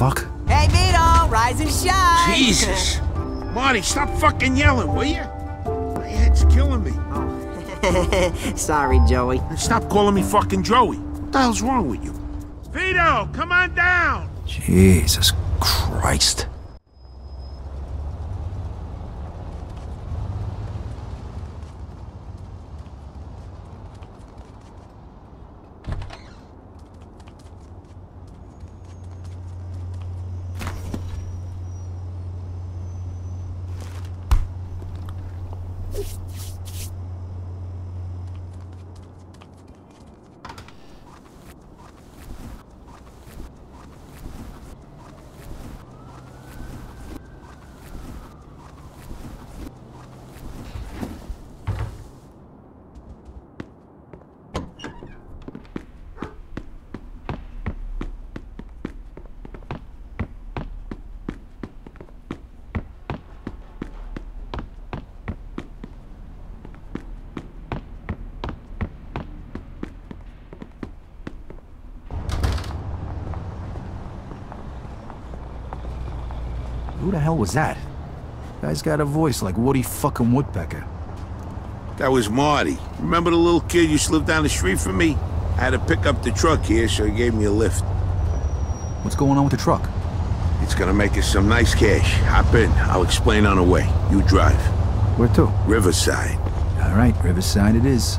fuck? Hey, Vito, rise and shine. Jesus. Marty, stop fucking yelling, will you? My head's killing me. Sorry, Joey. Stop calling me fucking Joey. What the hell's wrong with you? Vito, come on down! Jesus Christ. Hell was that? Guy's got a voice like Woody fucking Woodpecker. That was Marty. Remember the little kid used to live down the street from me? I had to pick up the truck here, so he gave me a lift. What's going on with the truck? It's gonna make us some nice cash. Hop in. I'll explain on the way. You drive. Where to? Riverside. All right, Riverside it is.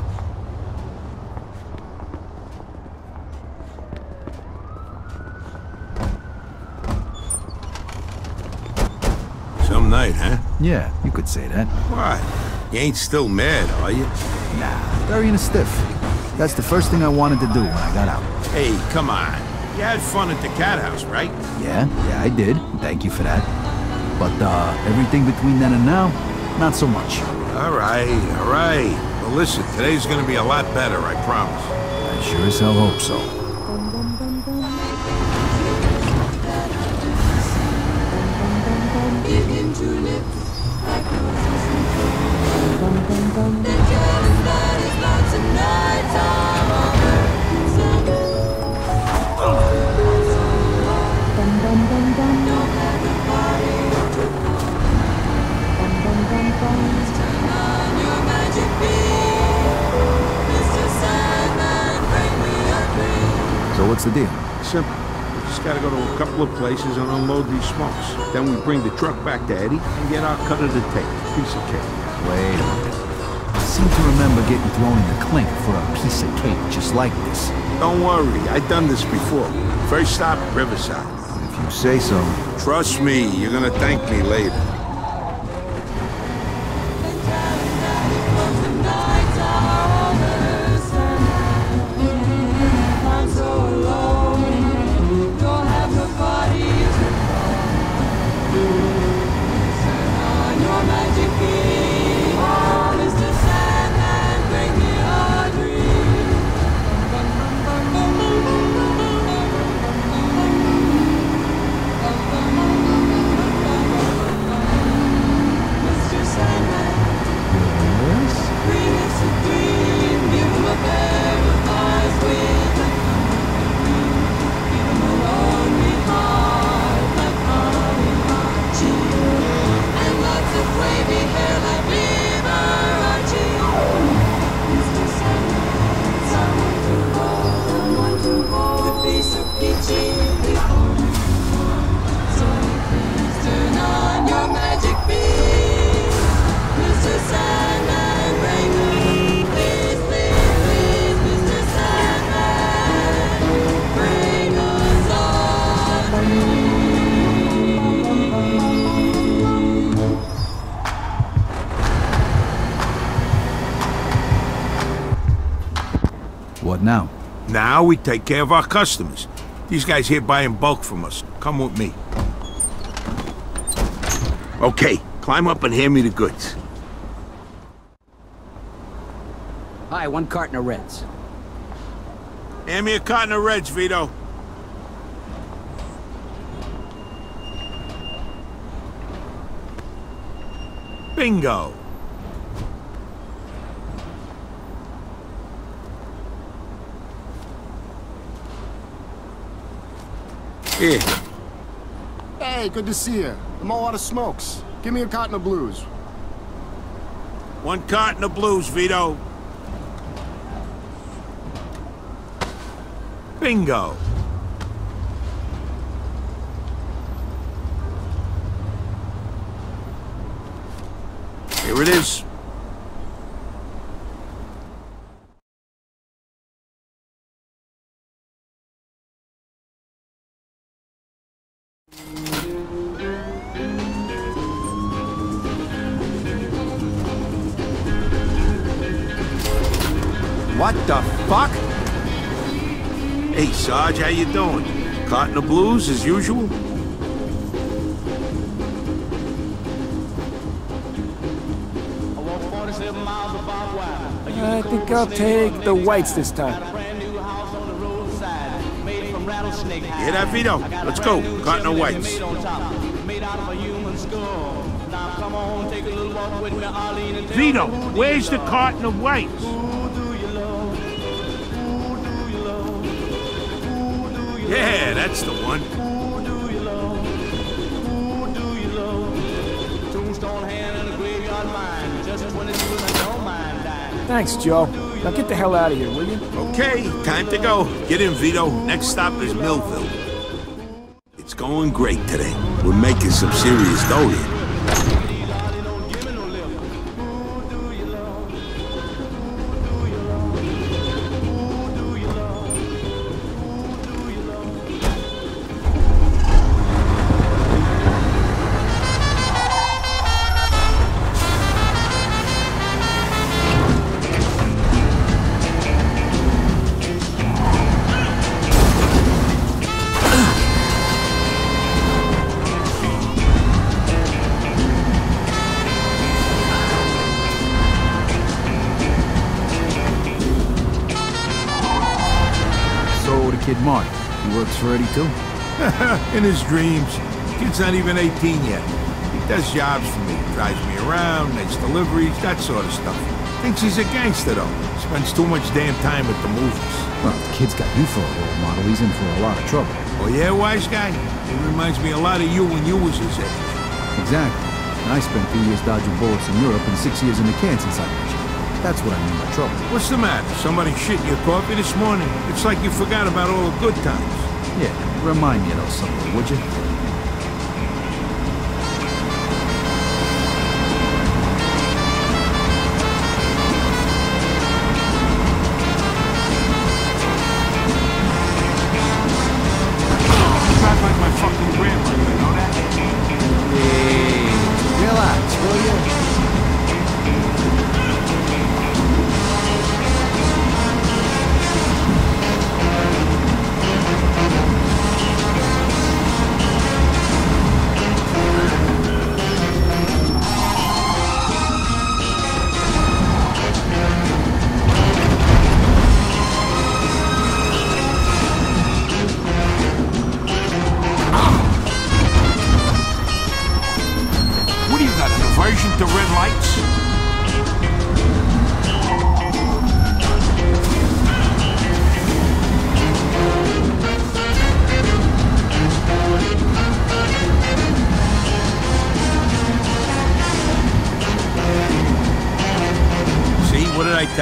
Some night, huh? Yeah, you could say that. What? You ain't still mad, are you? Nah, very in a stiff. That's the first thing I wanted to do when I got out. Hey, come on. You had fun at the cat house, right? Yeah, yeah, I did. Thank you for that. But, uh, everything between then and now, not so much. All right, all right. Well, listen, today's gonna be a lot better, I promise. I sure as hell hope so. What's the deal? Simple. We just gotta go to a couple of places and unload these smokes. Then we bring the truck back to Eddie and get our cut of the tape. Piece of cake. Wait a minute. I seem to remember getting thrown in the clink for a piece of cake just like this. Don't worry, I've done this before. First stop, Riverside. If you say so. Trust me, you're gonna thank me later. Now we take care of our customers. These guys here buy in bulk from us. Come with me. Okay, climb up and hand me the goods. Hi, one carton of Reds. Hand me a carton of Reds, Vito. Bingo. Here. Hey, good to see you. I'm all out of smokes. Give me a carton of blues. One carton of blues, Vito. Bingo. What the fuck? Hey, Sarge, how you doing? Carton of blues as usual? I think I'll take the whites this time. Hear that, Vito? Let's go. Carton of whites. Vito, where's the carton of whites? Yeah, that's the one. Thanks, Joe. Now get the hell out of here, will you? Okay, time to go. Get in, Vito. Next stop is Millville. It's going great today. We're making some serious dough here. Works too? in his dreams. Kid's not even 18 yet. He does jobs for me. Drives me around, makes deliveries, that sort of stuff. Thinks he's a gangster, though. Spends too much damn time at the movies. Well, the kid's got you for a role model. He's in for a lot of trouble. Oh, yeah, wise guy? He reminds me a lot of you when you was his age. Exactly. And I spent three years dodging bullets in Europe and six years in the since I. That's what I mean by trouble. What's the matter? Somebody shit in your coffee this morning? It's like you forgot about all the good times. Yeah, remind me of those someday, would? You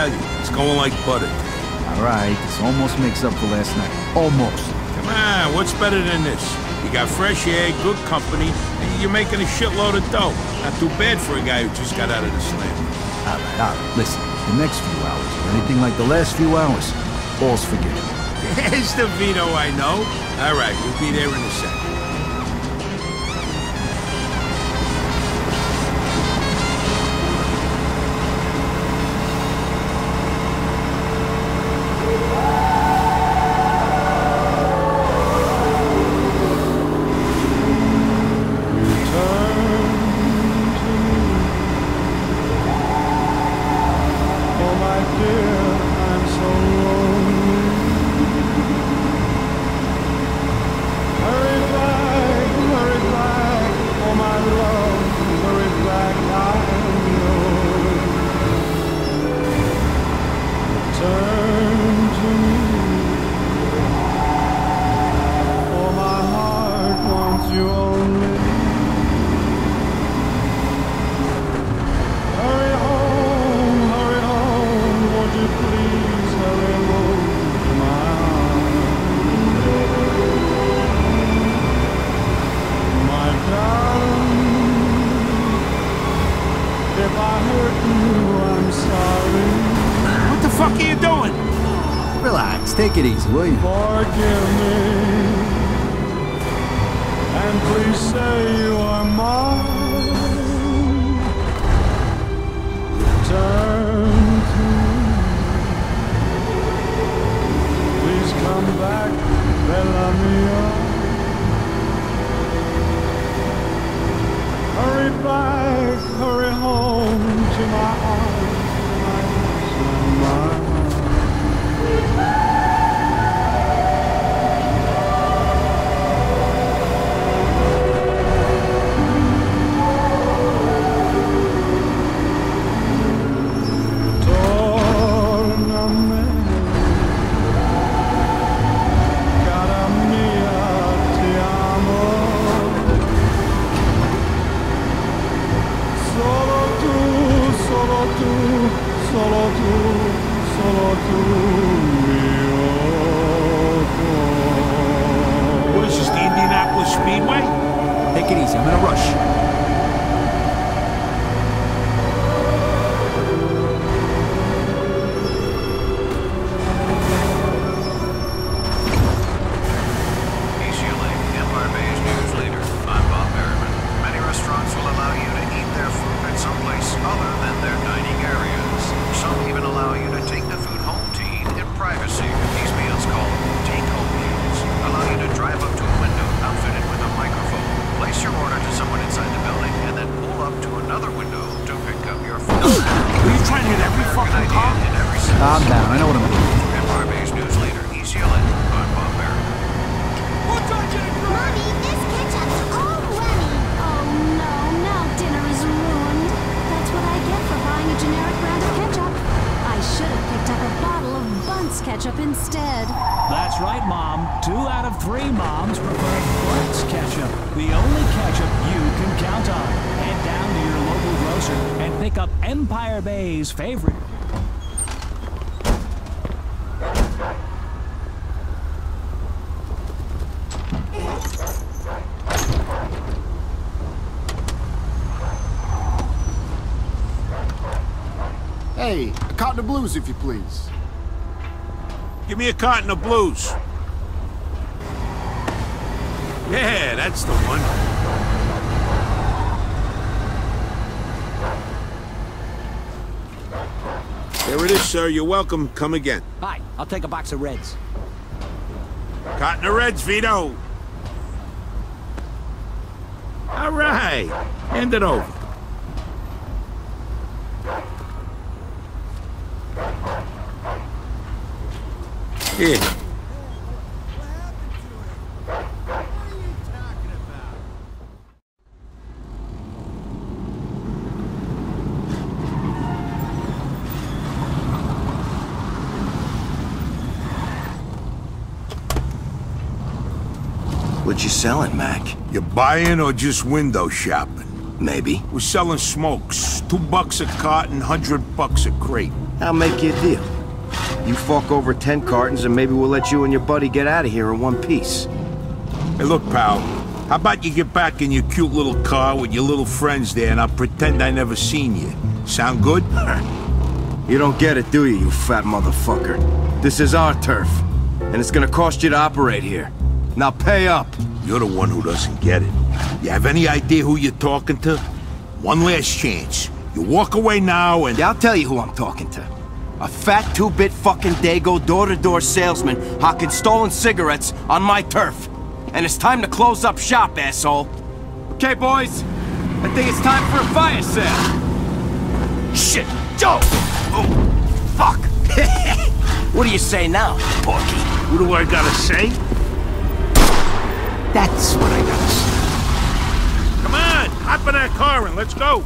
tell you? It's going like butter. All right, this almost makes up for last night. Almost. Come on, what's better than this? You got fresh air, good company, and you're making a shitload of dough. Not too bad for a guy who just got out of the slam. All right, all right. Listen, the next few hours, or anything like the last few hours, all's forgiven. There's the Vito I know. All right, we'll be there in a second. Blues, if you please. Give me a carton of blues. Yeah, that's the one. There it is, sir. You're welcome. Come again. Hi, I'll take a box of Reds. Cotton of Reds, Vito. All right. Hand it over. Here. What you selling, Mac? You buying or just window shopping? Maybe. We're selling smokes. Two bucks a carton, hundred bucks a crate. I'll make you a deal. You fork over ten cartons and maybe we'll let you and your buddy get out of here in one piece. Hey, look, pal. How about you get back in your cute little car with your little friends there and I'll pretend I never seen you. Sound good? You don't get it, do you, you fat motherfucker? This is our turf, and it's gonna cost you to operate here. Now pay up. You're the one who doesn't get it. You have any idea who you're talking to? One last chance. You walk away now and... Yeah, I'll tell you who I'm talking to. A fat two-bit fucking Dago door-to-door salesman hawking stolen cigarettes on my turf. And it's time to close up shop, asshole. Okay, boys. I think it's time for a fire sale. Shit, Joe! Oh, fuck! what do you say now, Porky? What do I gotta say? That's what I gotta say. Come on, hop in that car and let's go.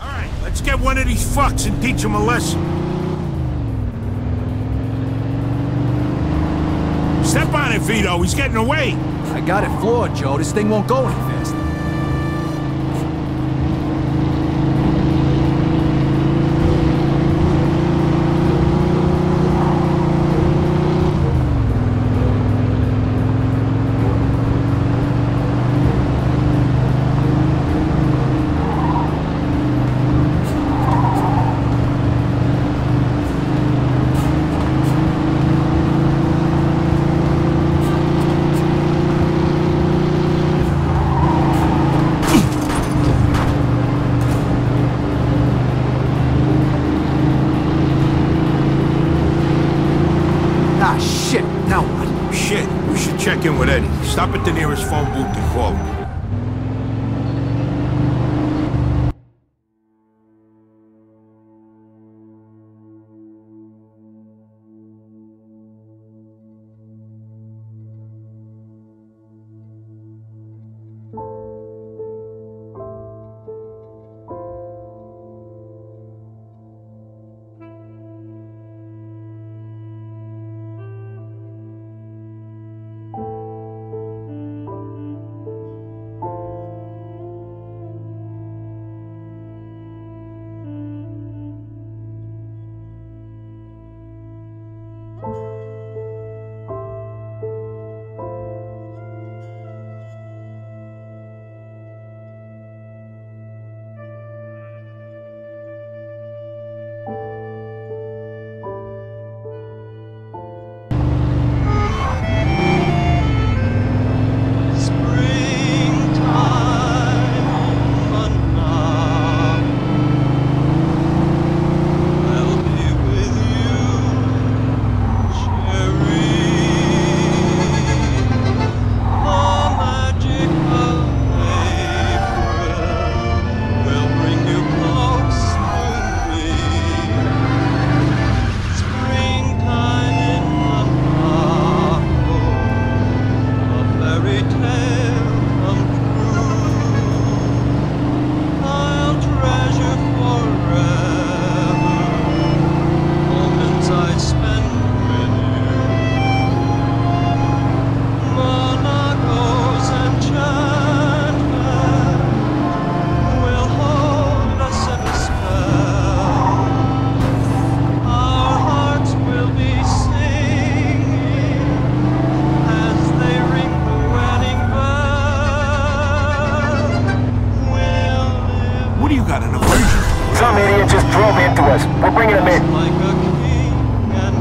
All right, let's get one of these fucks and teach him a lesson. Step on it, Vito. He's getting away. I got it floored, Joe. This thing won't go any faster. Stop at the nearest phone booth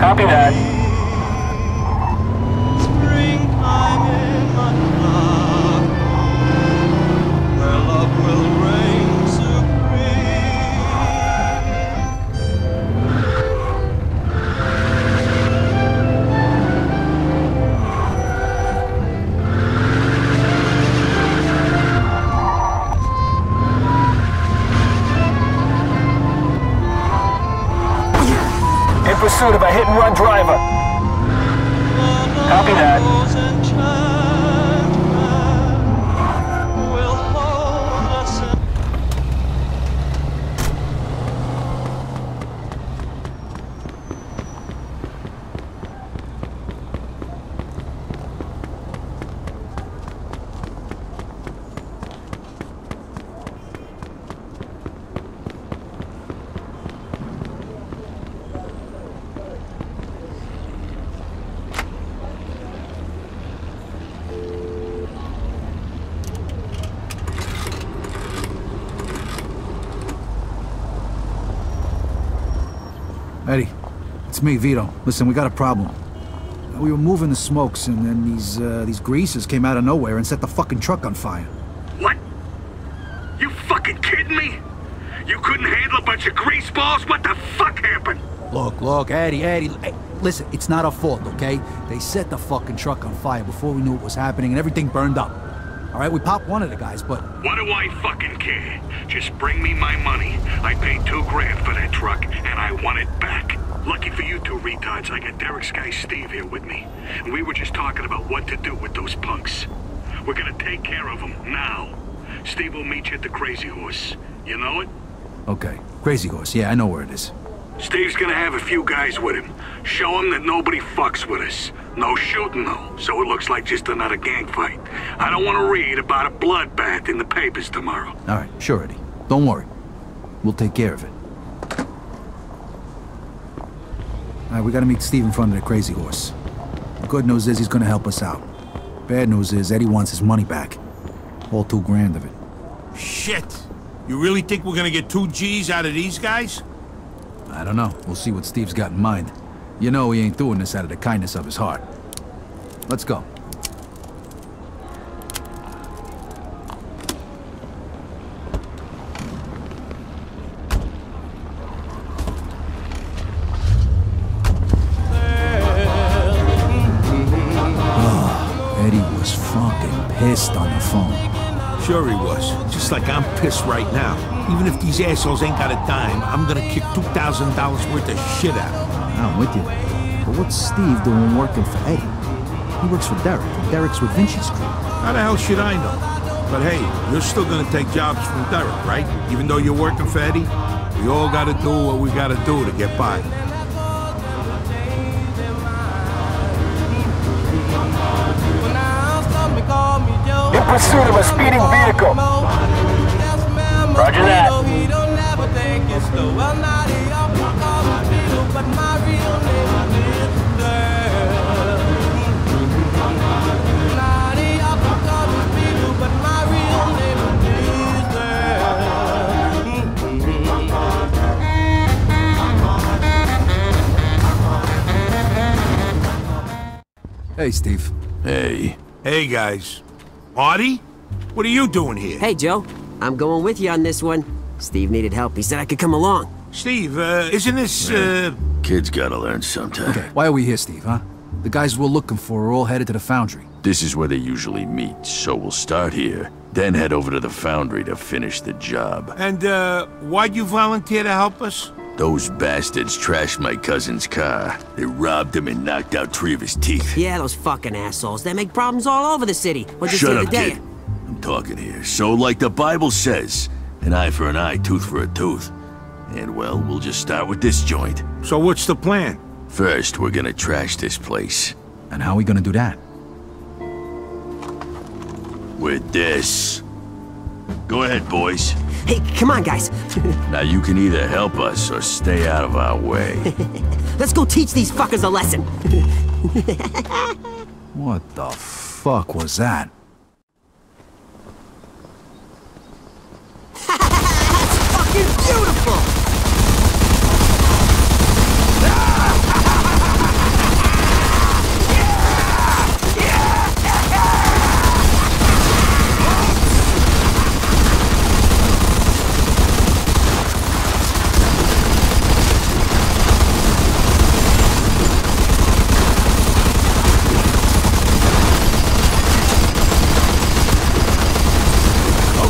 Copy that. It's me, Vito. Listen, we got a problem. We were moving the smokes, and then these, uh, these greasers came out of nowhere and set the fucking truck on fire. What? You fucking kidding me? You couldn't handle a bunch of grease balls? What the fuck happened? Look, look, Eddie, Eddie, hey, listen, it's not our fault, okay? They set the fucking truck on fire before we knew what was happening, and everything burned up. All right, we popped one of the guys, but What do I fucking care? Just bring me my money. I paid two grand for that truck, and I want it back. Lucky for you two retards, I got Derek's guy Steve here with me. And we were just talking about what to do with those punks. We're gonna take care of them now. Steve will meet you at the Crazy Horse. You know it? okay. Crazy Horse, yeah, I know where it is. Steve's gonna have a few guys with him. Show him that nobody fucks with us. No shooting, though, so it looks like just another gang fight. I don't want to read about a bloodbath in the papers tomorrow. All right, sure, Eddie. Don't worry. We'll take care of it. All right, we gotta meet Steve in front of the Crazy Horse. The good news is he's gonna help us out. Bad news is Eddie wants his money back. All two grand of it. Shit! You really think we're gonna get two G's out of these guys? I don't know. We'll see what Steve's got in mind. You know he ain't doing this out of the kindness of his heart. Let's go. Right now. Even if these assholes ain't got a dime, I'm gonna kick $2,000 worth of shit out of them. I'm with you. But what's Steve doing working for Eddie? He works for Derek, and Derek's with Vinci's crew. How the hell should I know? But hey, you're still gonna take jobs from Derek, right? Even though you're working for Eddie? We all gotta do what we gotta do to get by. In pursuit of a speeding vehicle. Roger that. Hey, Steve. Hey. Hey, guys. Marty? What are you doing here? Hey, Joe. I'm going with you on this one. Steve needed help. He said I could come along. Steve, uh, isn't this, uh... Kids gotta learn sometime. Okay, why are we here, Steve, huh? The guys we're looking for are all headed to the foundry. This is where they usually meet, so we'll start here, then head over to the foundry to finish the job. And, uh, why'd you volunteer to help us? Those bastards trashed my cousin's car. They robbed him and knocked out three of his teeth. Yeah, those fucking assholes. They make problems all over the city. What'd you Shut say up, today? kid. I'm talking here. So, like the Bible says, an eye for an eye, tooth for a tooth. And, well, we'll just start with this joint. So what's the plan? First, we're gonna trash this place. And how are we gonna do that? With this. Go ahead, boys. Hey, come on, guys. Now you can either help us or stay out of our way. Let's go teach these fuckers a lesson. What the fuck was that? Fucking beautiful!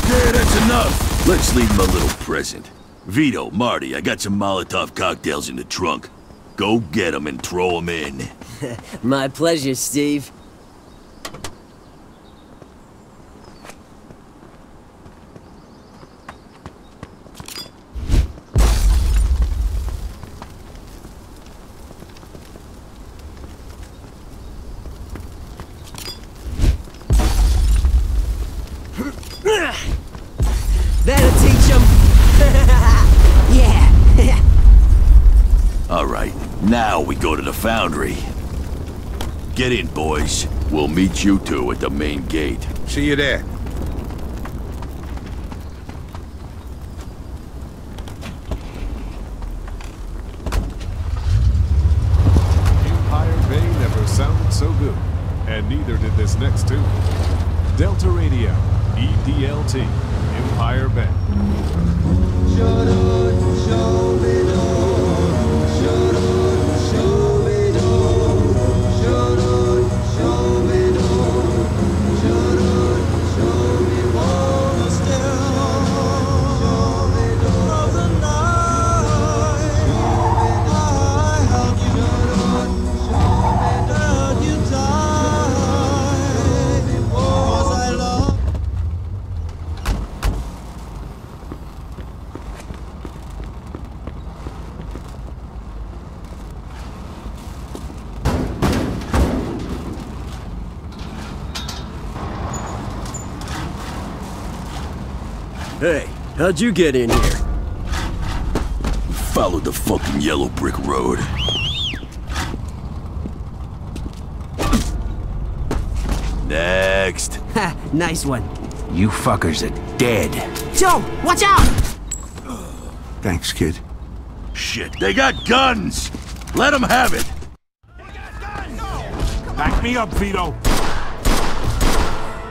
Okay, that's enough. Let's leave him a little present. Vito, Marty, I got some Molotov cocktails in the trunk. Go get them and throw them in. My pleasure, Steve. Get in, boys. We'll meet you two at the main gate. See you there. Empire Bay never sounded so good, and neither did this next tune. Delta Radio, EDLT, Empire Bay. How'd you get in here? Followed the fucking yellow brick road. Next. Ha, nice one. You fuckers are dead. Joe, watch out! Thanks, kid. Shit, they got guns! Let them have it! Back me up, Vito.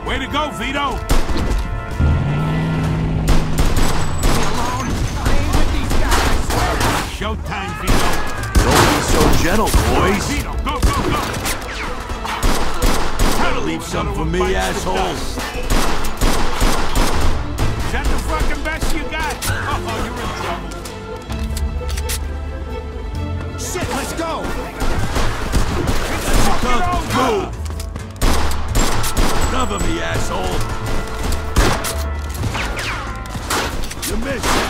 Way to go, Vito. Gentle boys. Go, go, go. Leave some for me, assholes. Is that the fucking best you got? Oh, you're in trouble. Shit, let's go! Come, move! Cover me, asshole! You missed!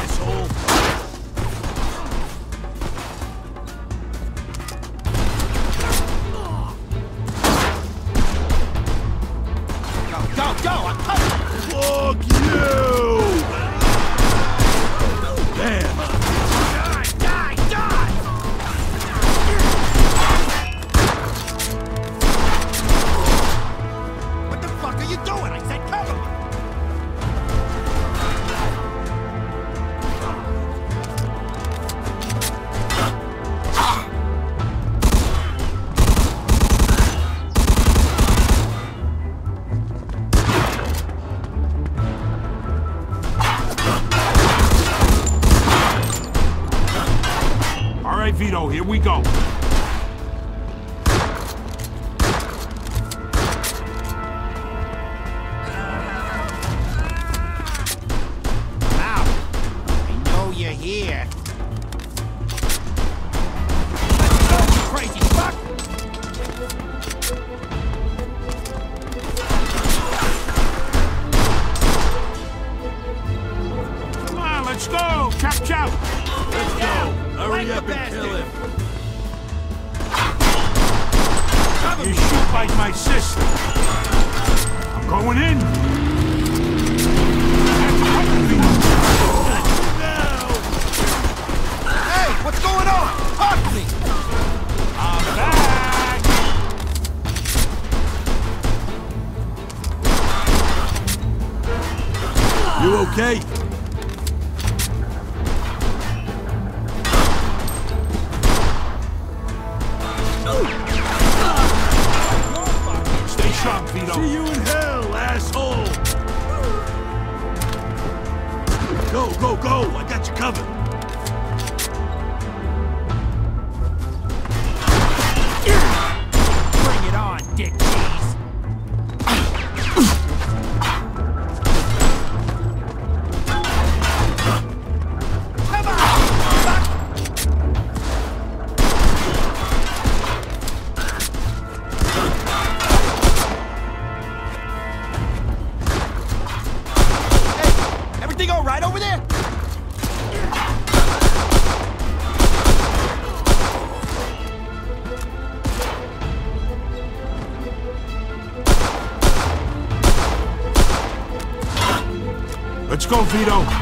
Vito.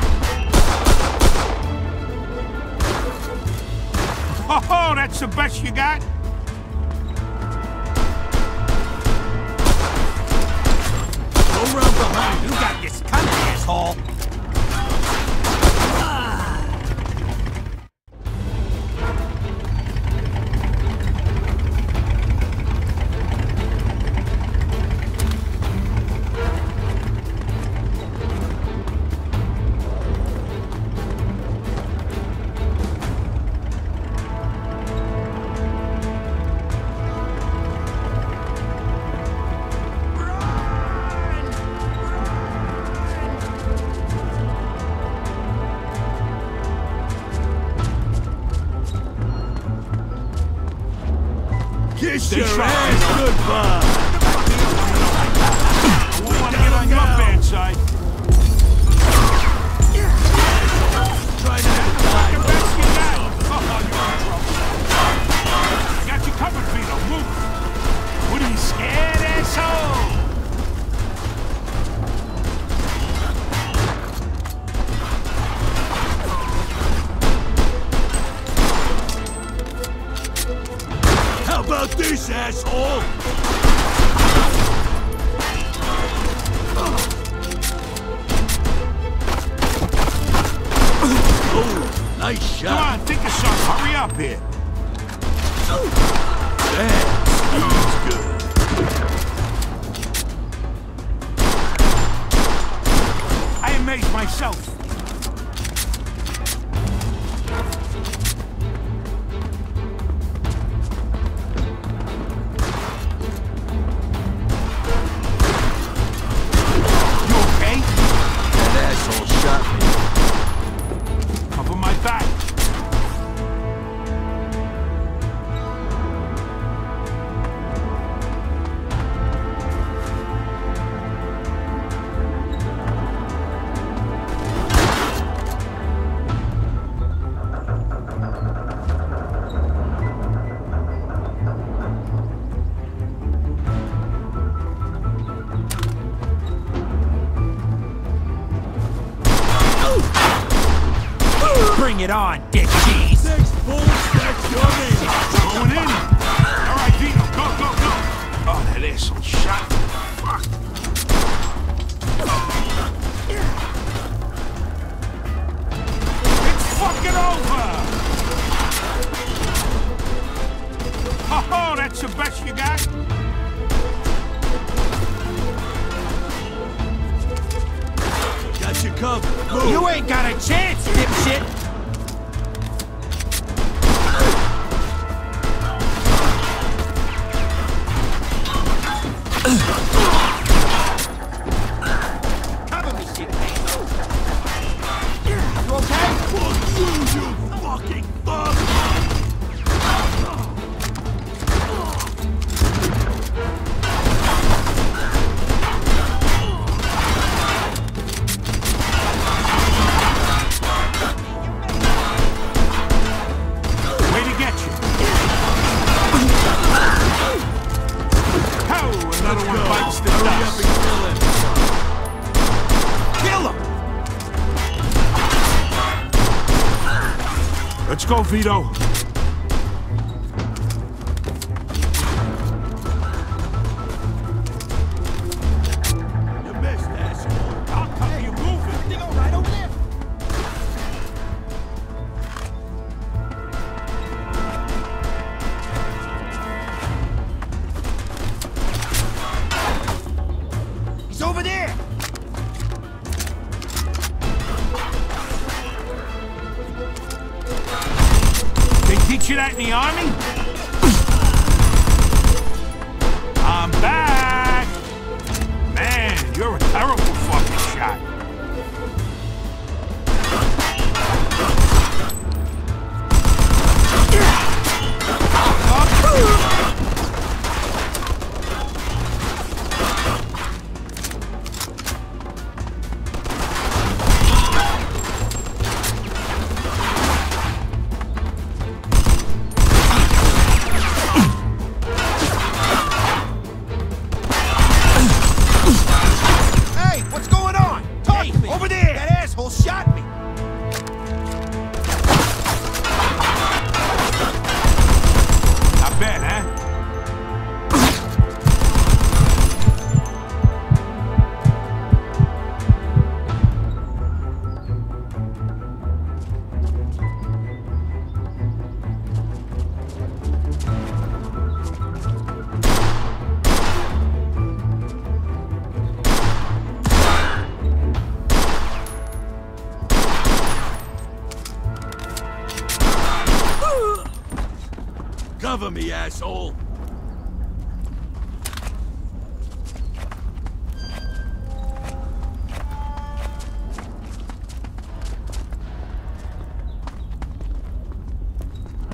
bit. Let's me, asshole.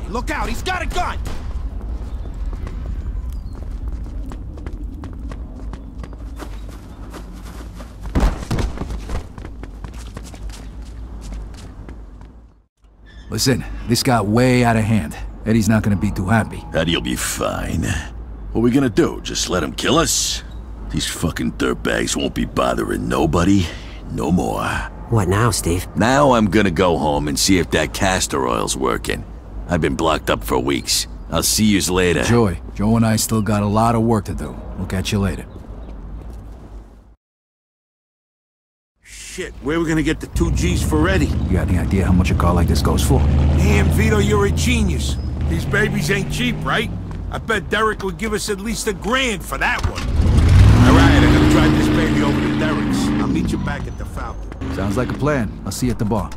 Look out, he's got a gun! Listen, this got way out of hand. Eddie's not gonna be too happy. Eddie'll be fine. What are we gonna do? Just let him kill us? These fucking dirtbags won't be bothering nobody no more. What now, Steve? Now I'm gonna go home and see if that castor oil's working. I've been blocked up for weeks. I'll see yous later. Joey, Joe and I still got a lot of work to do. We'll catch you later. Shit, where are we gonna get the two G's for Eddie? You got any idea how much a car like this goes for? Damn, Vito, you're a genius. These babies ain't cheap, right? I bet Derek would give us at least a grand for that one. All right, I'm gonna drive this baby over to Derek's. I'll meet you back at the Falcon. Sounds like a plan. I'll see you at the bar.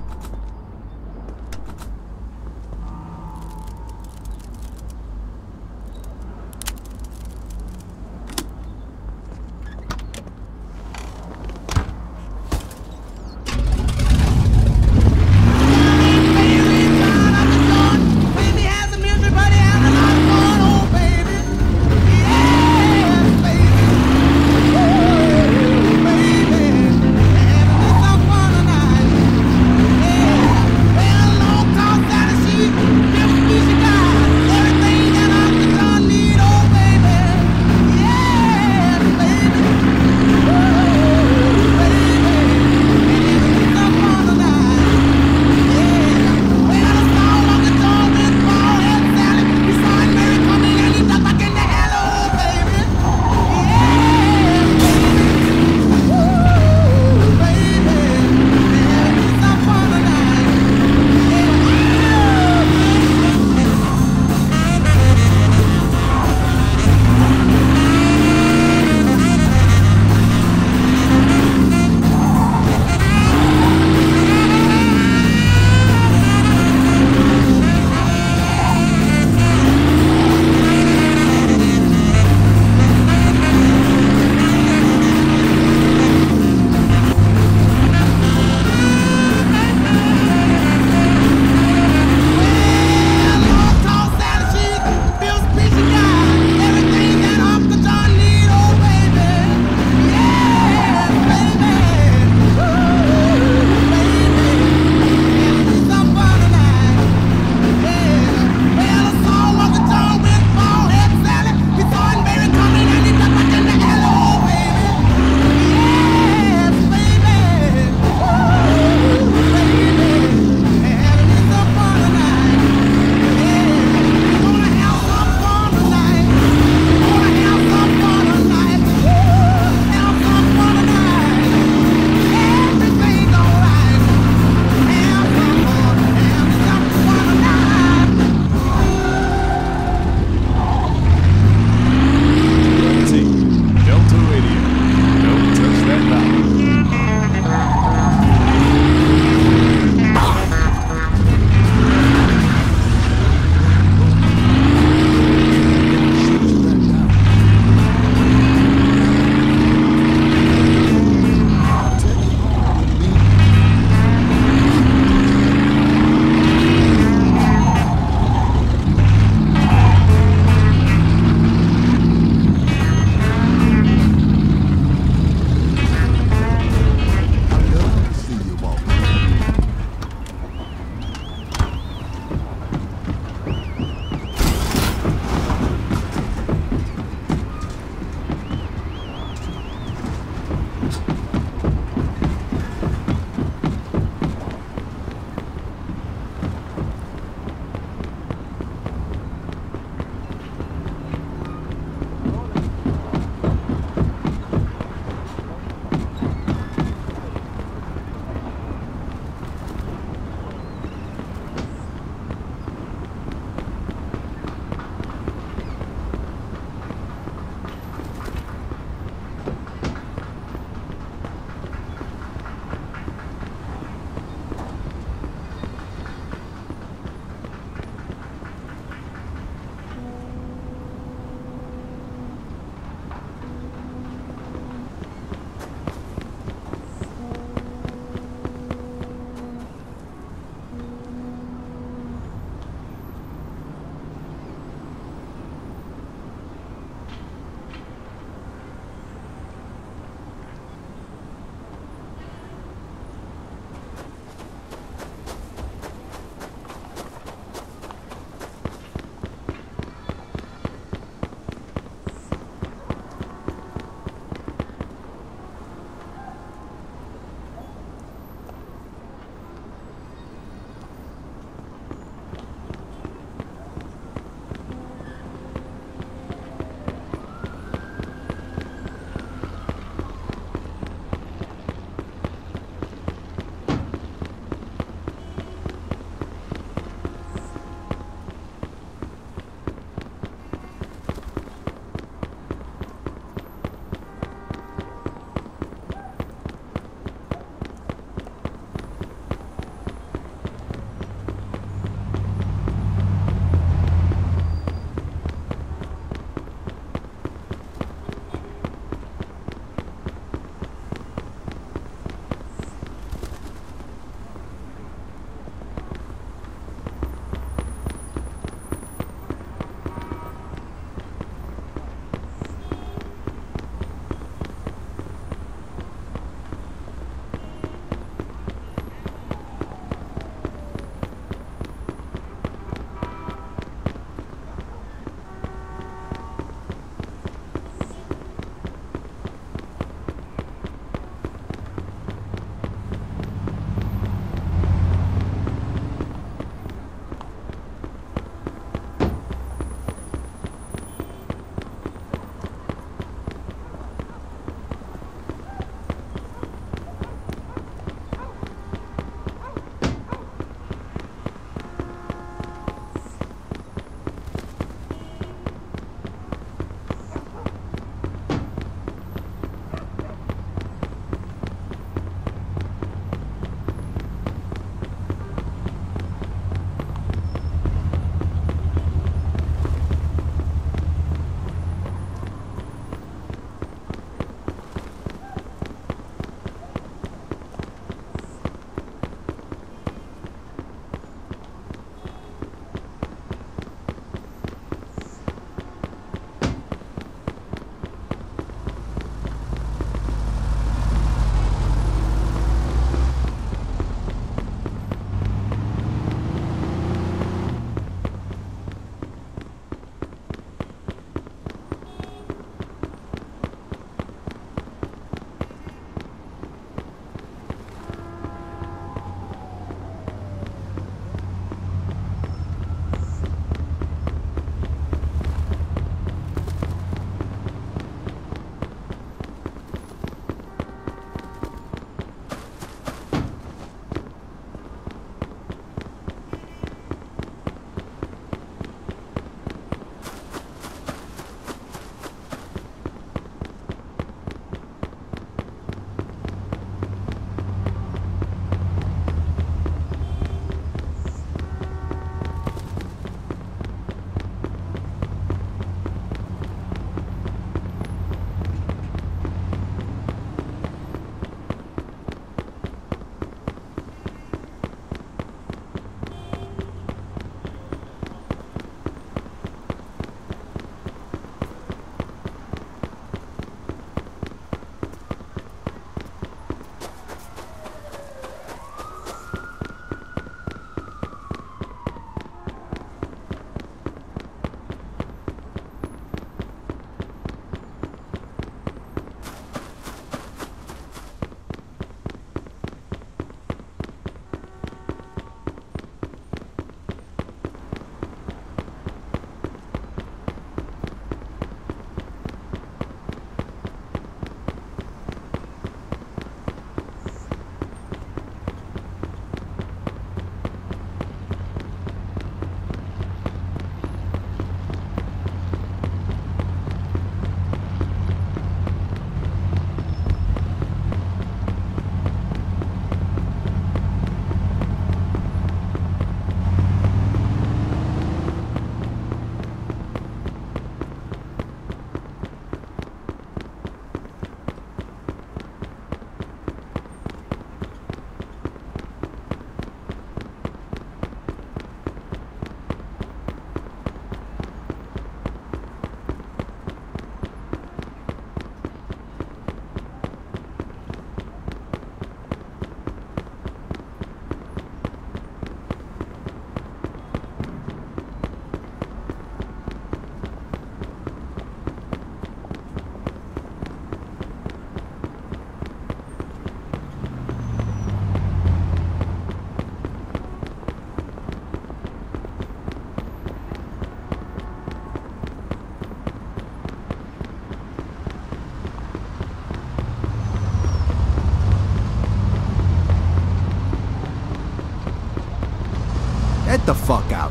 Get the fuck out.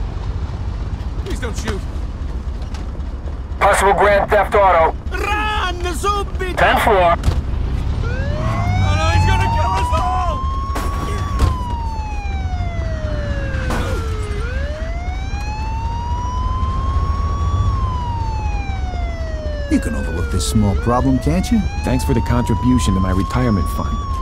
Please don't shoot. Possible Grand Theft Auto. Run, zombie! 10-4. Oh no, he's gonna kill us all! You can overlook this small problem, can't you? Thanks for the contribution to my retirement fund.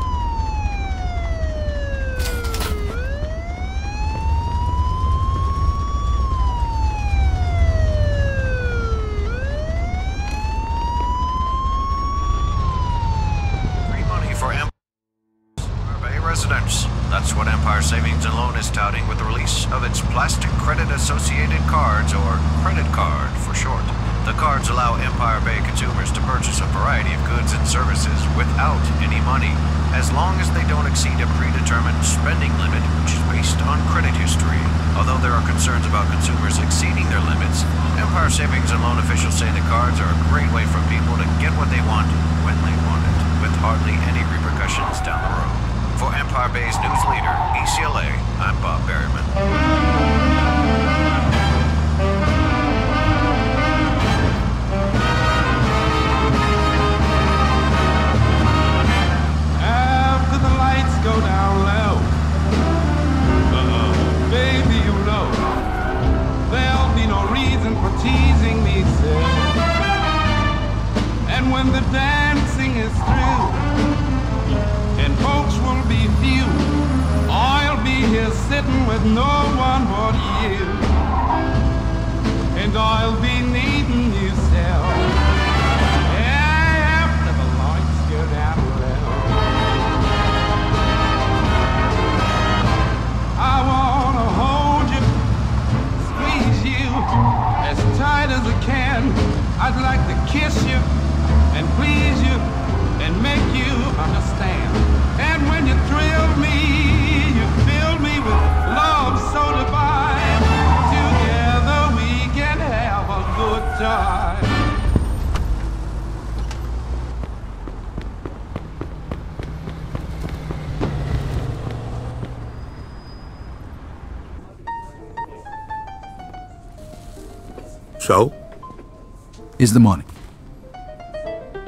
Is the money.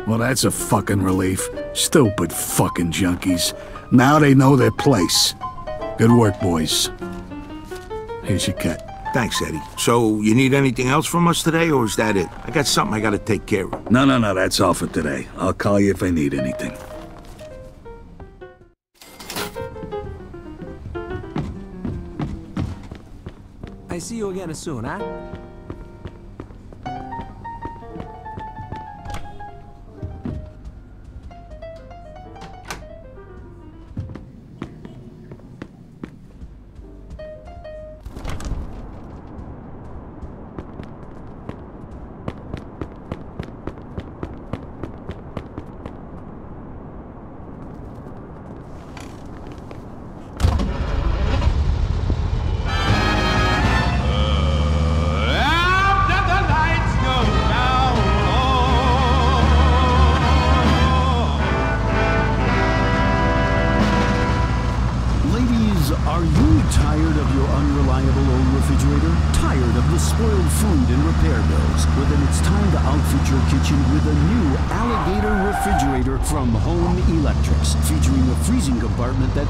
Well, that's a fucking relief. Stupid fucking junkies. Now they know their place. Good work, boys. Here's your cut. Thanks, Eddie. So, you need anything else from us today, or is that it? I got something I gotta take care of. No, no, no, that's all for today. I'll call you if I need anything. I see you again soon, huh?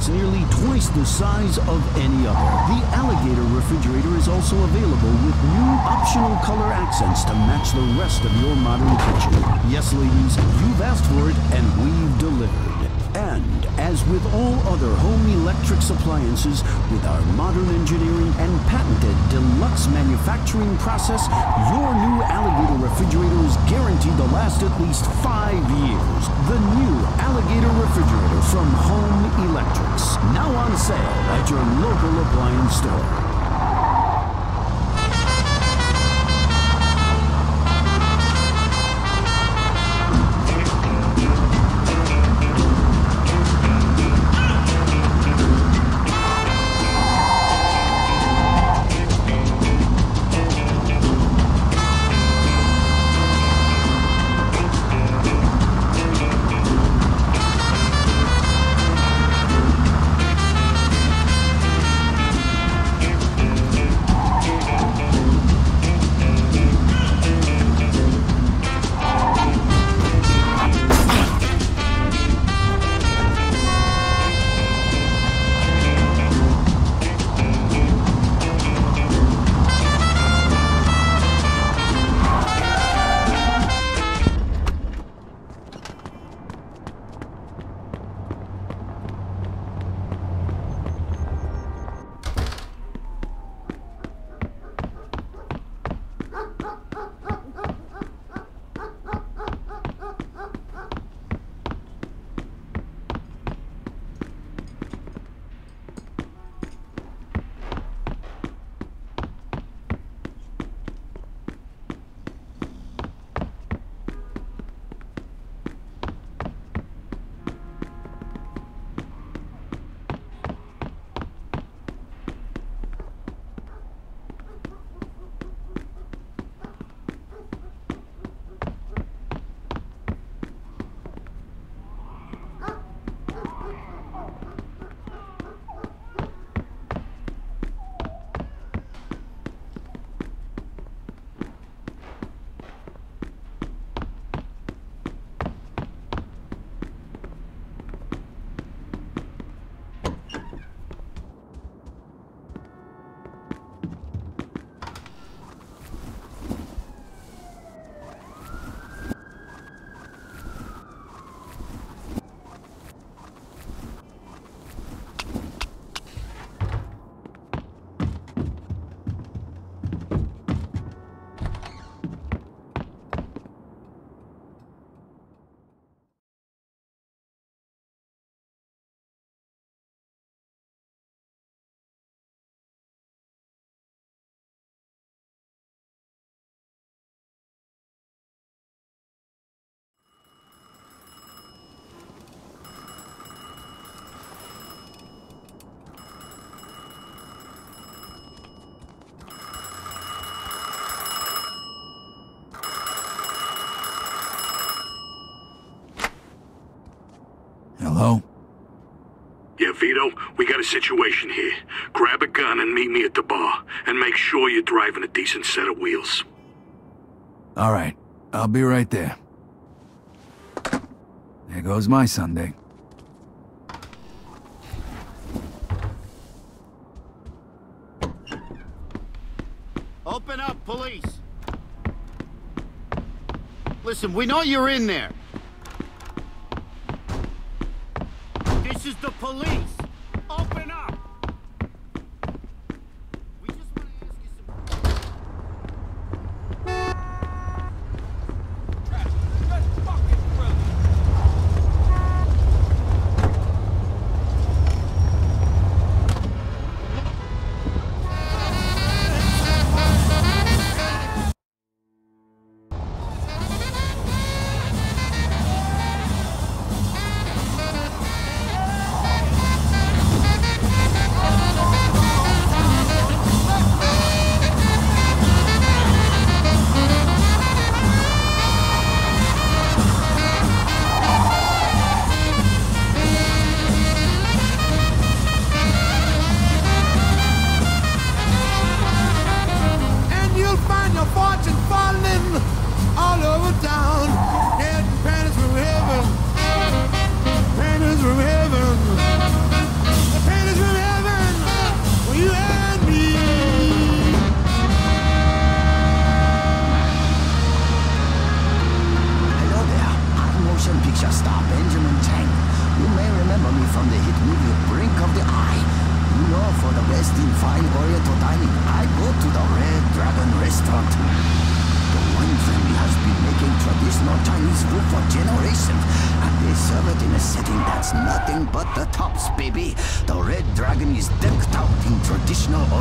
That's nearly twice the size of any other. The alligator refrigerator is also available with new optional color accents to match the rest of your modern kitchen. Yes, ladies, you've asked for it, and we've delivered. And as with all other home electrics appliances, with our modern engineering and patented deluxe manufacturing process, your new Alligator refrigerator is guaranteed to last at least five years. The new Alligator refrigerator from Home Electrics, now on sale at your local appliance store. Hello? Yeah, Vito, we got a situation here. Grab a gun and meet me at the bar. And make sure you're driving a decent set of wheels. All right. I'll be right there. There goes my Sunday. Open up, police! Listen, we know you're in there.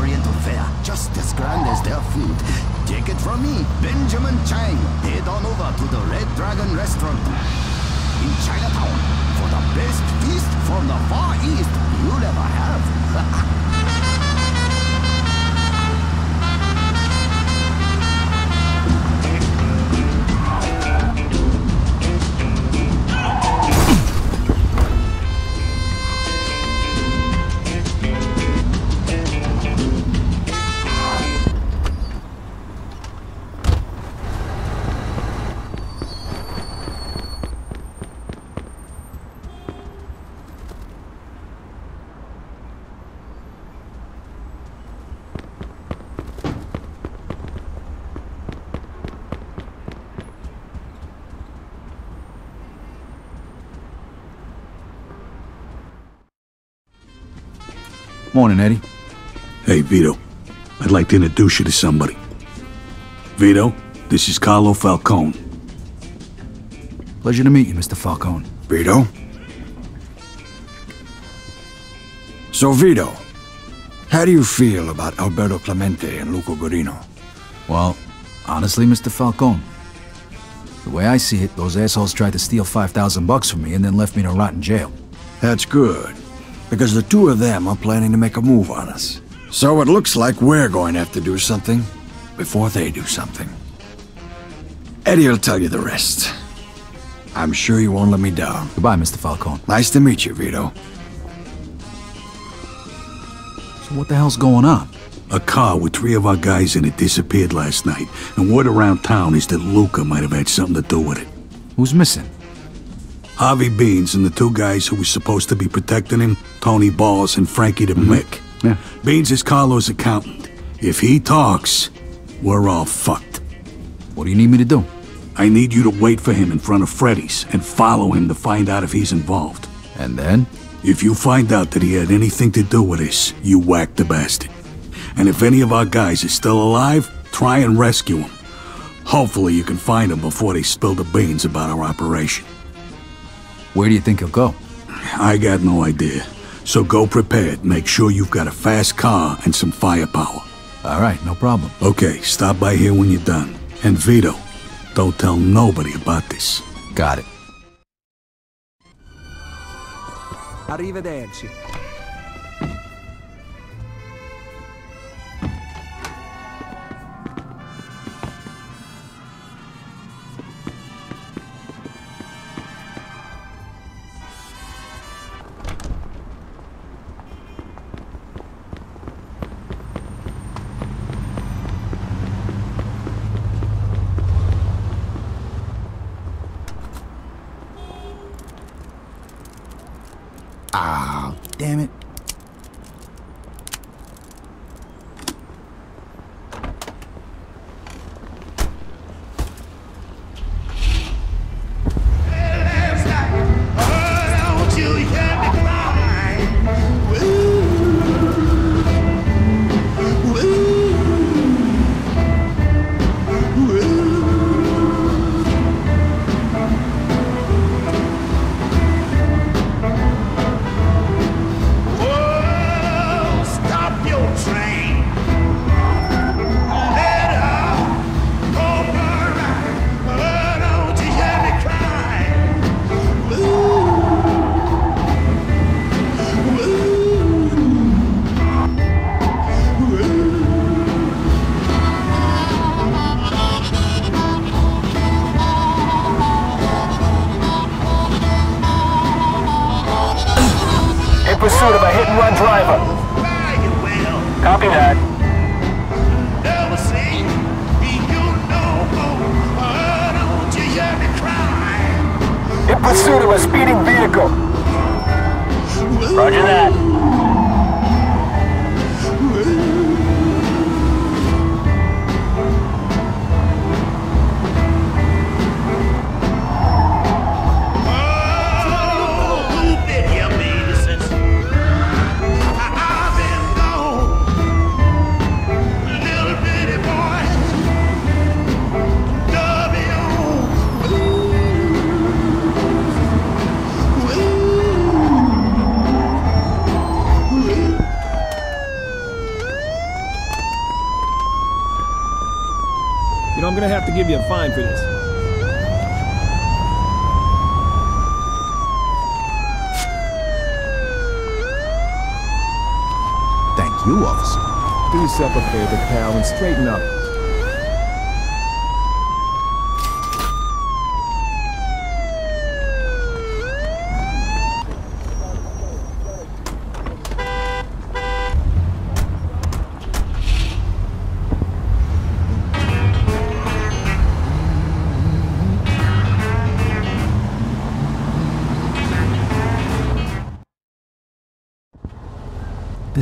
Oriental just as grand as their food. Take it from me, Benjamin Chang. Head on over to the Red Dragon restaurant in Chinatown for the best feast from the Far East you'll ever have. Morning, Eddie. Hey, Vito. I'd like to introduce you to somebody. Vito, this is Carlo Falcone. Pleasure to meet you, Mr. Falcone. Vito? So, Vito, how do you feel about Alberto Clemente and Luca Gurino? Well, honestly, Mr. Falcone, the way I see it, those assholes tried to steal 5,000 bucks from me and then left me to rot in jail. That's good, because the two of them are planning to make a move on us. So it looks like we're going to have to do something before they do something. Eddie will tell you the rest. I'm sure you won't let me down. Goodbye, Mr. Falcone. Nice to meet you, Vito. So what the hell's going on? A car with three of our guys in it disappeared last night, and word around town is that Luca might have had something to do with it. Who's missing? Harvey Beans and the two guys who were supposed to be protecting him, Tony Balls and Frankie the mm-hmm. Mick. Yeah. Beans is Carlo's accountant. If he talks, we're all fucked. What do you need me to do? I need you to wait for him in front of Freddy's and follow him to find out if he's involved. And then? If you find out that he had anything to do with this, you whack the bastard. And if any of our guys is still alive, try and rescue him. Hopefully you can find him before they spill the beans about our operation. Where do you think he'll go? I got no idea. So go prepared. Make sure you've got a fast car and some firepower. All right, no problem. Okay, stop by here when you're done. And Vito, don't tell nobody about this. Got it. Arrivederci. Ah, damn it.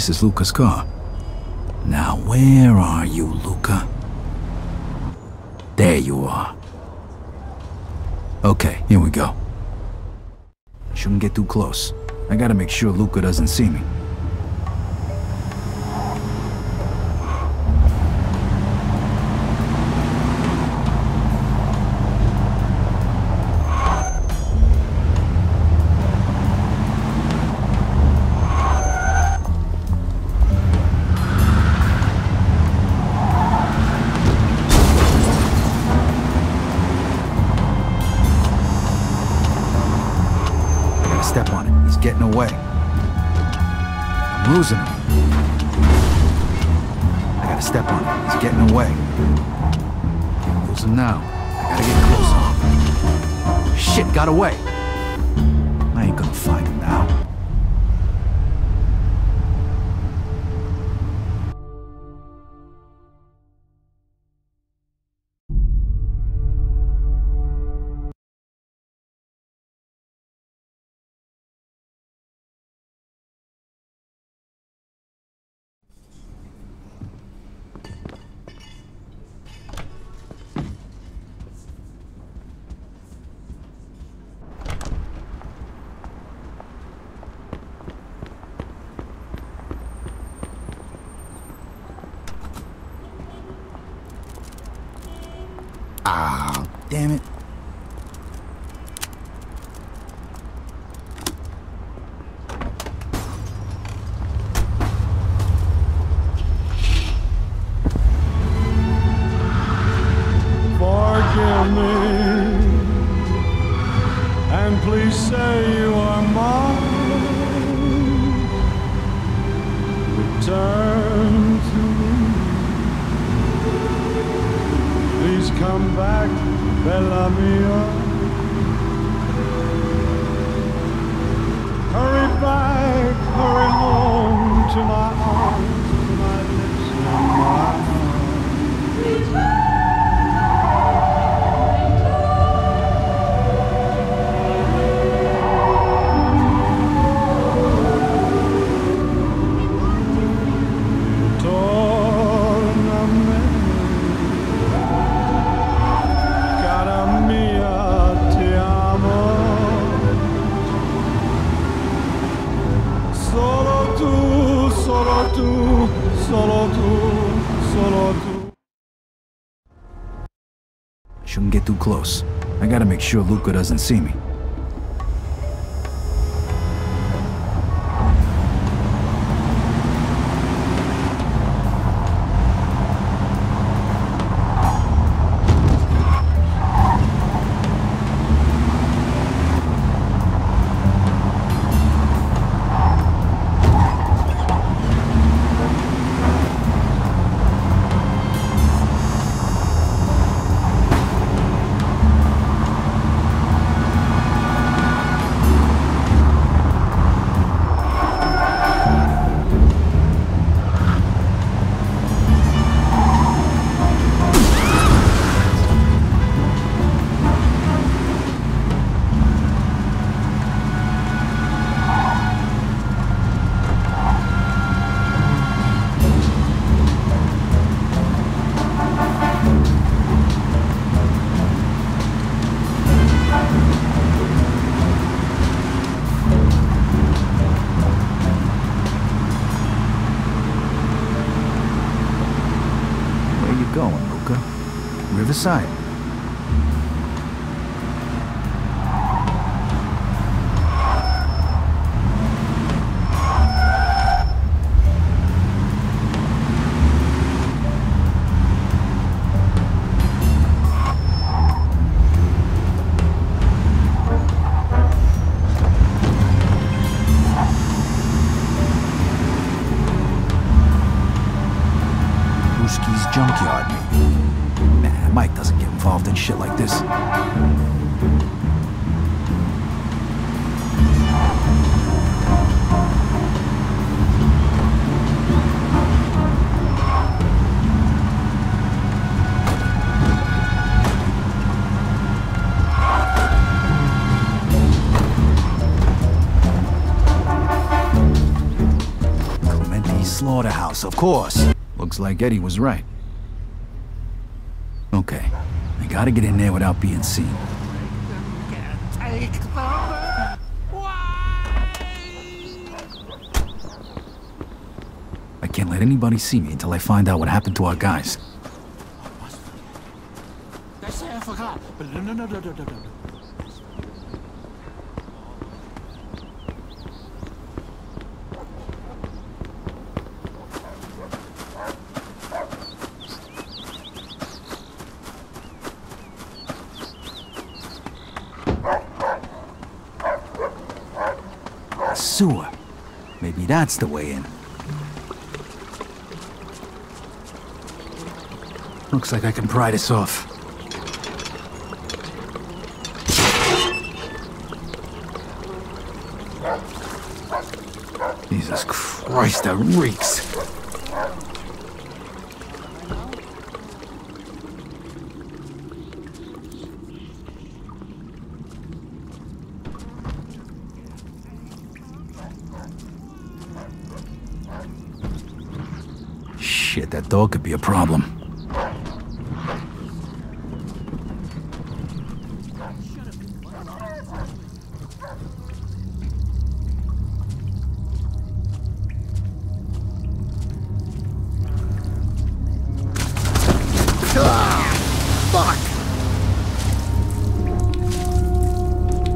This is Luca's car. Now where are you, Luca? There you are. Okay, here we go. Shouldn't get too close. I gotta make sure Luca doesn't see me. Losing now. I gotta get closer. Shit got away. Doesn't see me. Riverside. Slaughterhouse, of course. Looks like Eddie was right. Okay, I gotta get in there without being seen. I can't let anybody see me until I find out what happened to our guys. That's it, I forgot. But no, no, no, no, no, no, no. A sewer. Maybe that's the way in. Looks like I can pry this off. Jesus Christ, that reeks. Shit, that dog could be a problem. Fuck!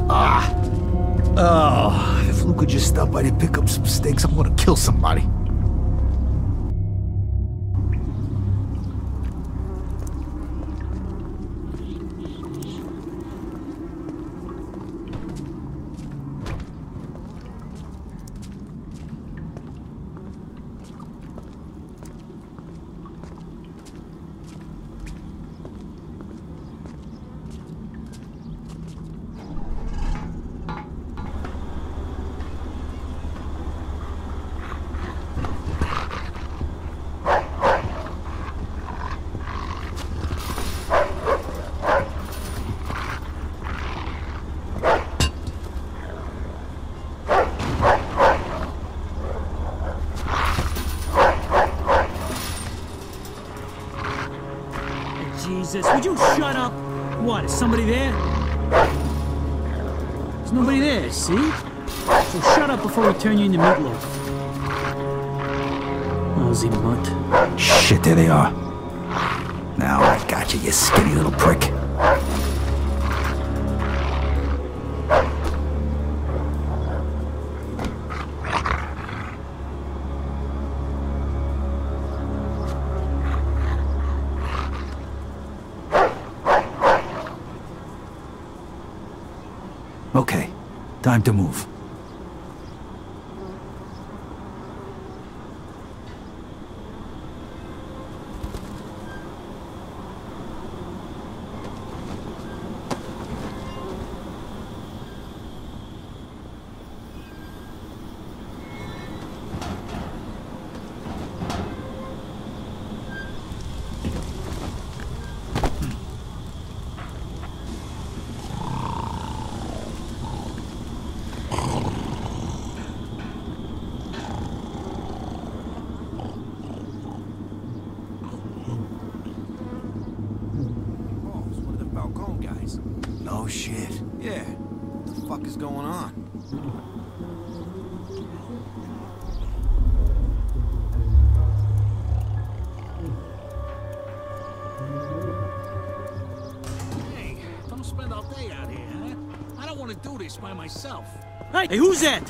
Ah! Oh, if Luke could just stop by to pick up some steaks, I'm gonna kill somebody. to move. Hey, who's that?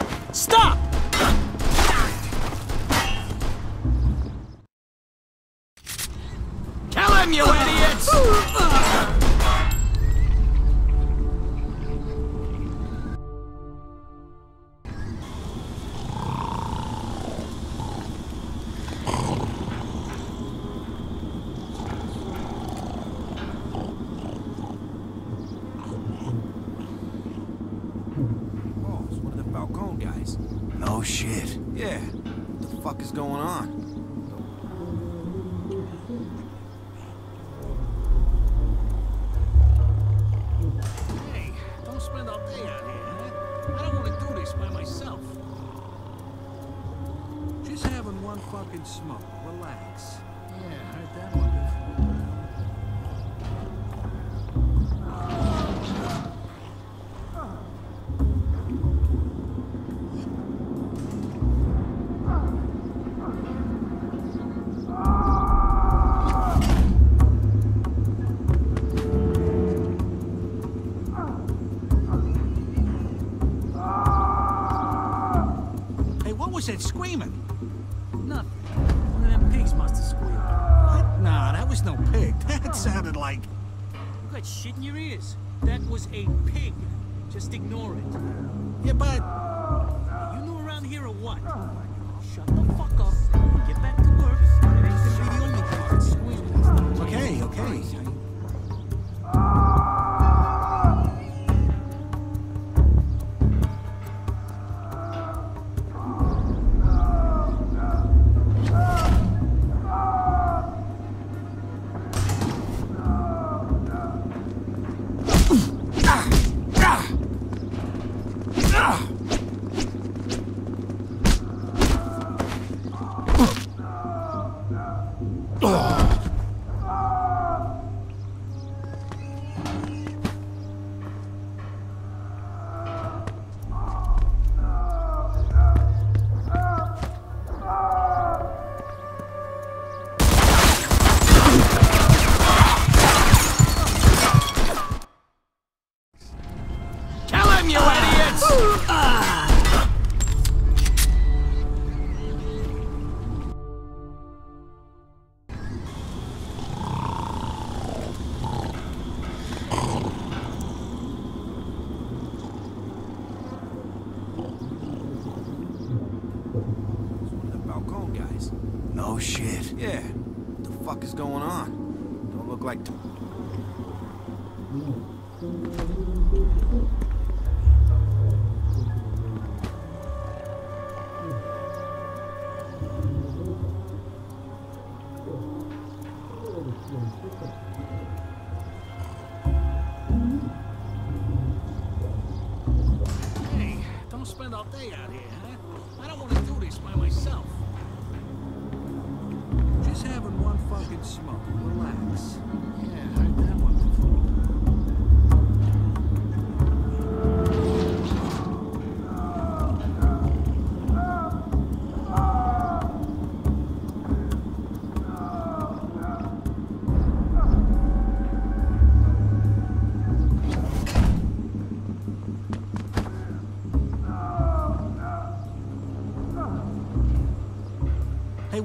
No Oh shit. Yeah. What the fuck is going on? pig. Just ignore it. Yeah, but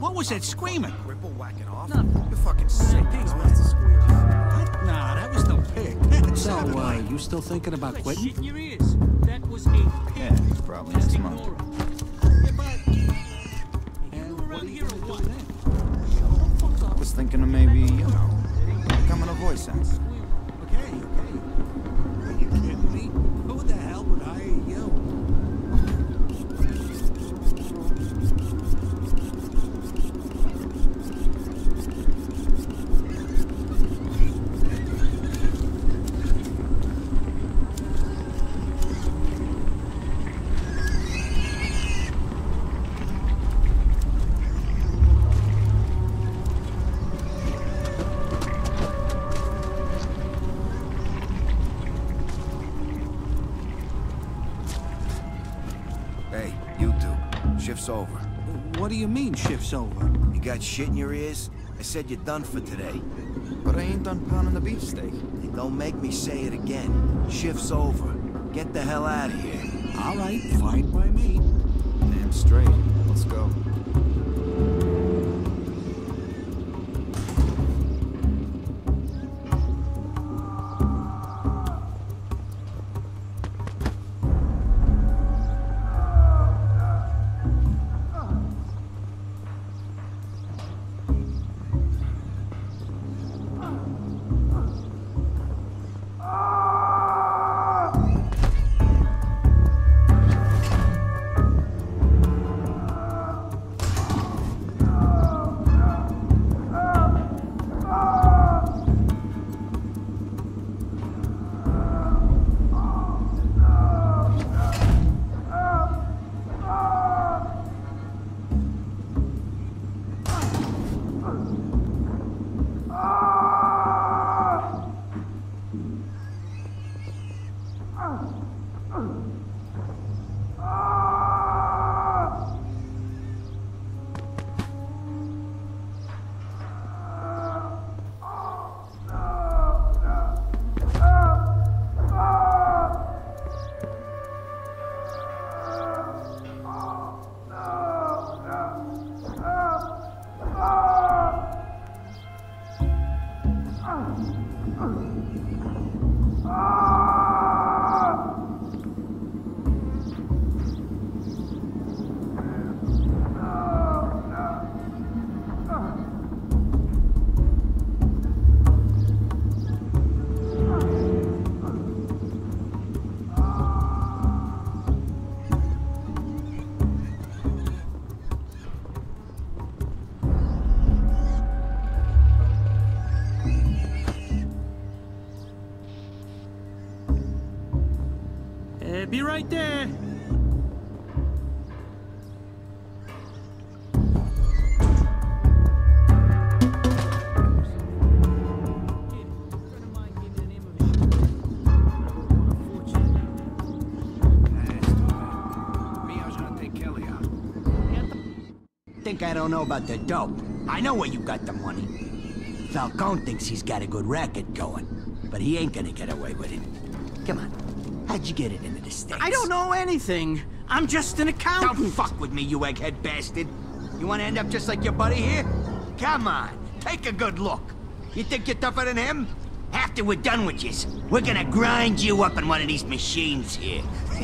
what was that screaming? Ripple whacking off? No. You're fucking sick. Pigs must have squealed. What? Nah, that was no pig. That So, uh, like... you still thinking about Like quitting? shit in your ears. That was a pig. Yeah, he's probably Just next ignore month. Yeah, but... You go around here or what? Shut the fuck up. Was thinking of maybe, you know, becoming a voice actor. Got shit in your ears? I said you're done for today. But I ain't done pounding the beefsteak. Hey, don't make me say it again. Shift's over. Get the hell out of here. All right, fine by me. Damn straight. Let's go. Be right there. Think I don't know about the dope. I know where you got the money. Falcone thinks he's got a good racket going, but he ain't gonna get away with it. Come on, how'd you get it into the States? I don't know anything. I'm just an accountant. Don't fuck with me, you egghead bastard. You wanna end up just like your buddy here? Come on, take a good look. You think you're tougher than him? After we're done with you, we're gonna grind you up in one of these machines here.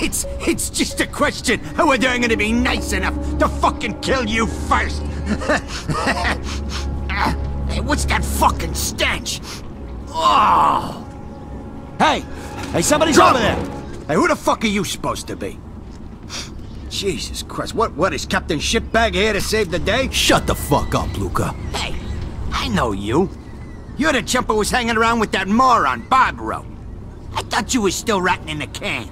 it's it's just a question of whether I'm gonna be nice enough to fucking kill you first. Ah, hey, what's that fucking stench? Oh! Hey! Hey, somebody's over there! Hey, who the fuck are you supposed to be? Jesus Christ, what, what, is Captain Shitbag here to save the day? Shut the fuck up, Luca. Hey, I know you. You're the chump who was hanging around with that moron, Barbaro. I thought you was still rotting in the can.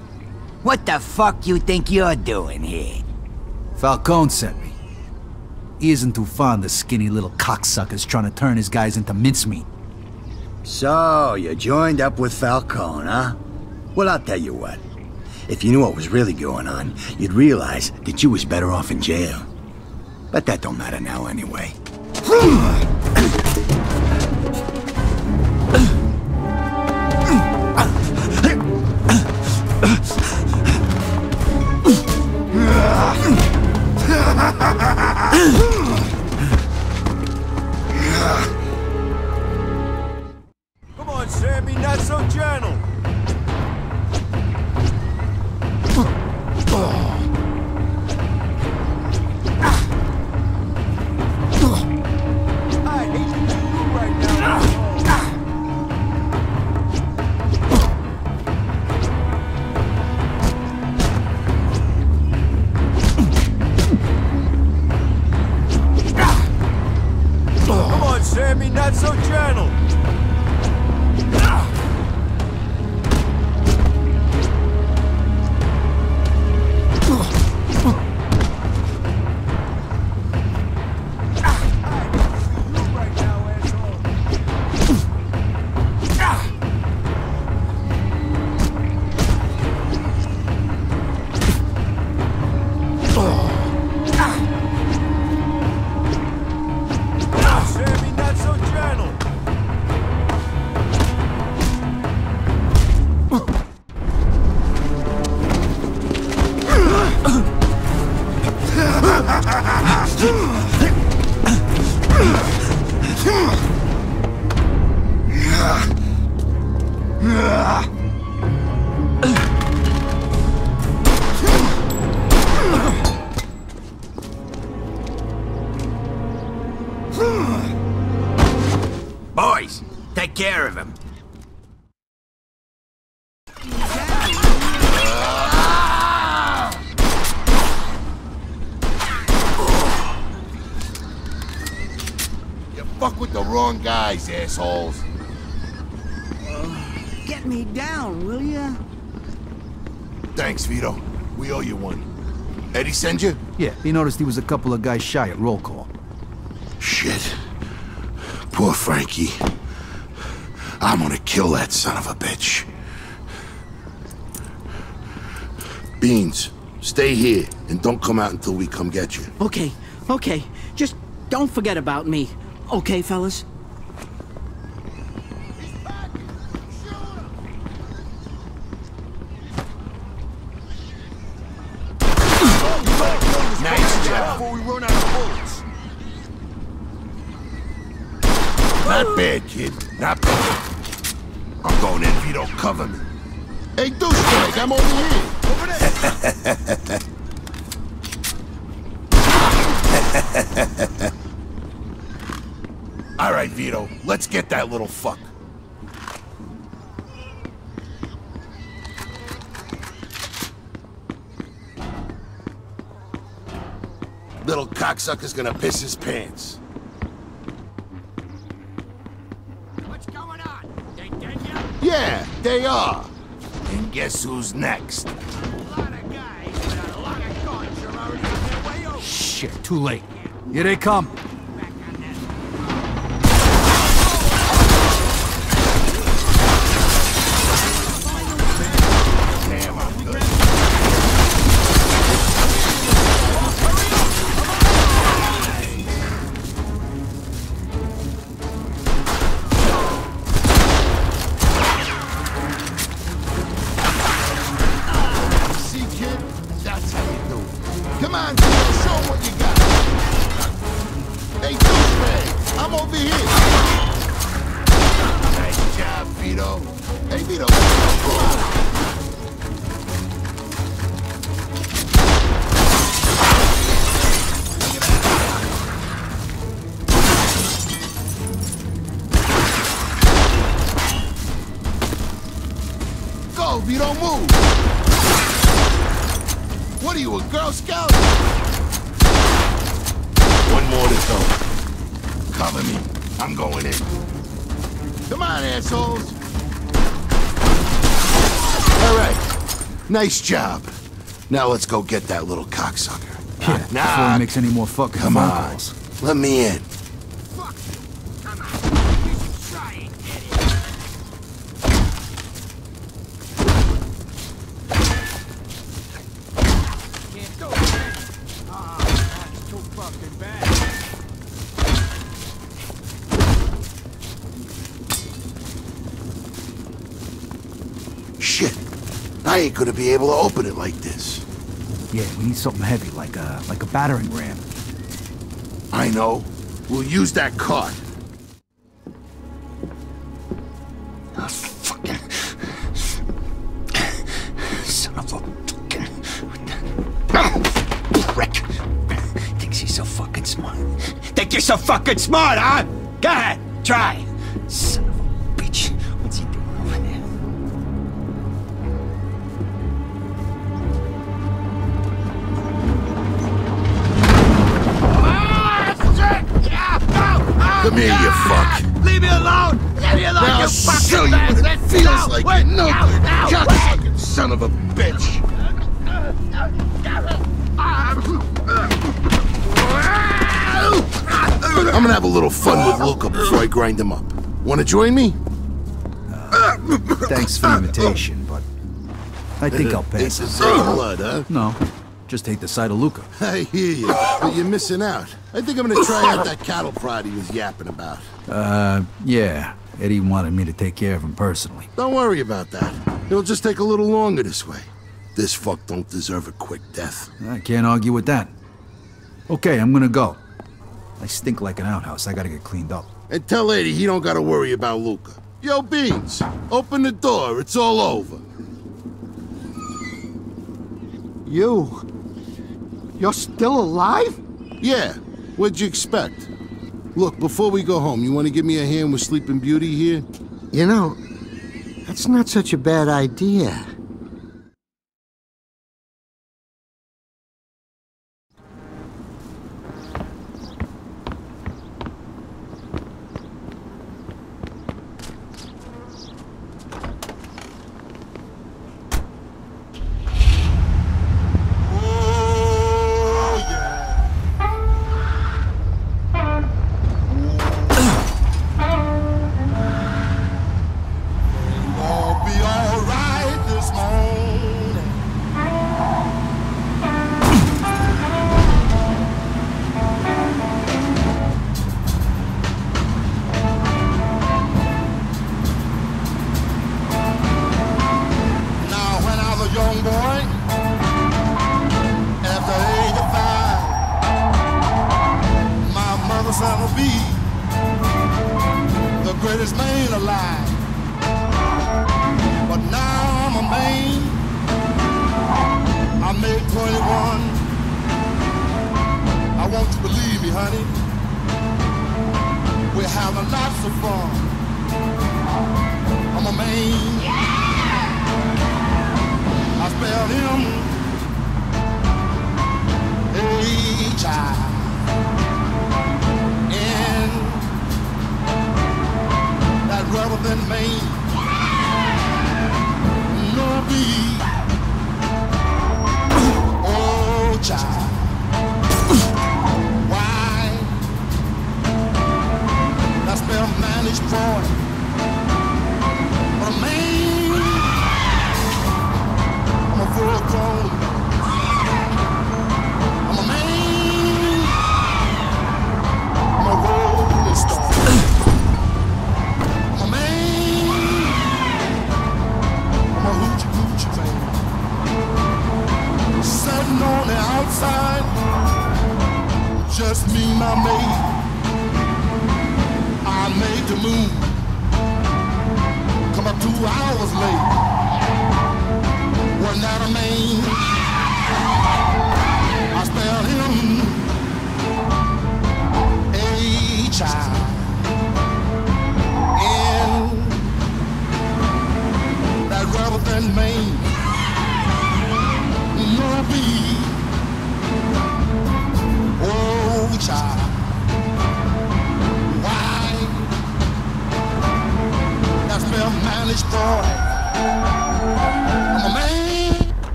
What the fuck you think you're doing here? Falcone sent me. He isn't too fond of skinny little cocksuckers trying to turn his guys into mincemeat. So, you joined up with Falcone, huh? Well, I'll tell you what. If you knew what was really going on, you'd realize that you was better off in jail. But that don't matter now anyway. guys, assholes. Get me down, will ya? Thanks, Vito. We owe you one. Eddie send you? Yeah, he noticed he was a couple of guys shy at roll call. Shit. Poor Frankie. I'm gonna kill that son of a bitch. Beans, stay here and don't come out until we come get you. Okay, okay. Just don't forget about me. Okay, fellas? Cocksucker's gonna piss his pants. What's going on? They dead yet? Yeah, they are. And guess who's next? A lot of guys a lot of guns are already on their way over. Shit, too late. Here they come. What are you, a Girl Scout? One more to go. Cover me. I'm going in. Come on, assholes. All right. Nice job. Now let's go get that little cocksucker. Yeah, Knock, before he makes any more fucking Come phone on. calls. Let me in. Be able to open it like this. Yeah, we need something heavy, like a like a battering ram. I know. We'll use that cart. Ah, fucking... Son of a fucking... Prick. Thinks he's so fucking smart. Think you're so fucking smart, huh? Go ahead, try. Little fun with Luca before I grind him up. Wanna join me? Thanks for the invitation, but I think I'll pass. Blood, huh? No, just hate the sight of Luca. I hear you, but you're missing out. I think I'm gonna try out that cattle prod he was yapping about. Uh, yeah. Eddie wanted me to take care of him personally. Don't worry about that. It'll just take a little longer this way. This fuck don't deserve a quick death. I can't argue with that. Okay, I'm gonna go. I stink like an outhouse. I gotta get cleaned up. And tell Eddie he don't gotta worry about Luca. Yo, Beans, open the door. It's all over. You? You're still alive? Yeah, what'd you expect? Look, before we go home, you want to give me a hand with Sleeping Beauty here? You know, that's not such a bad idea.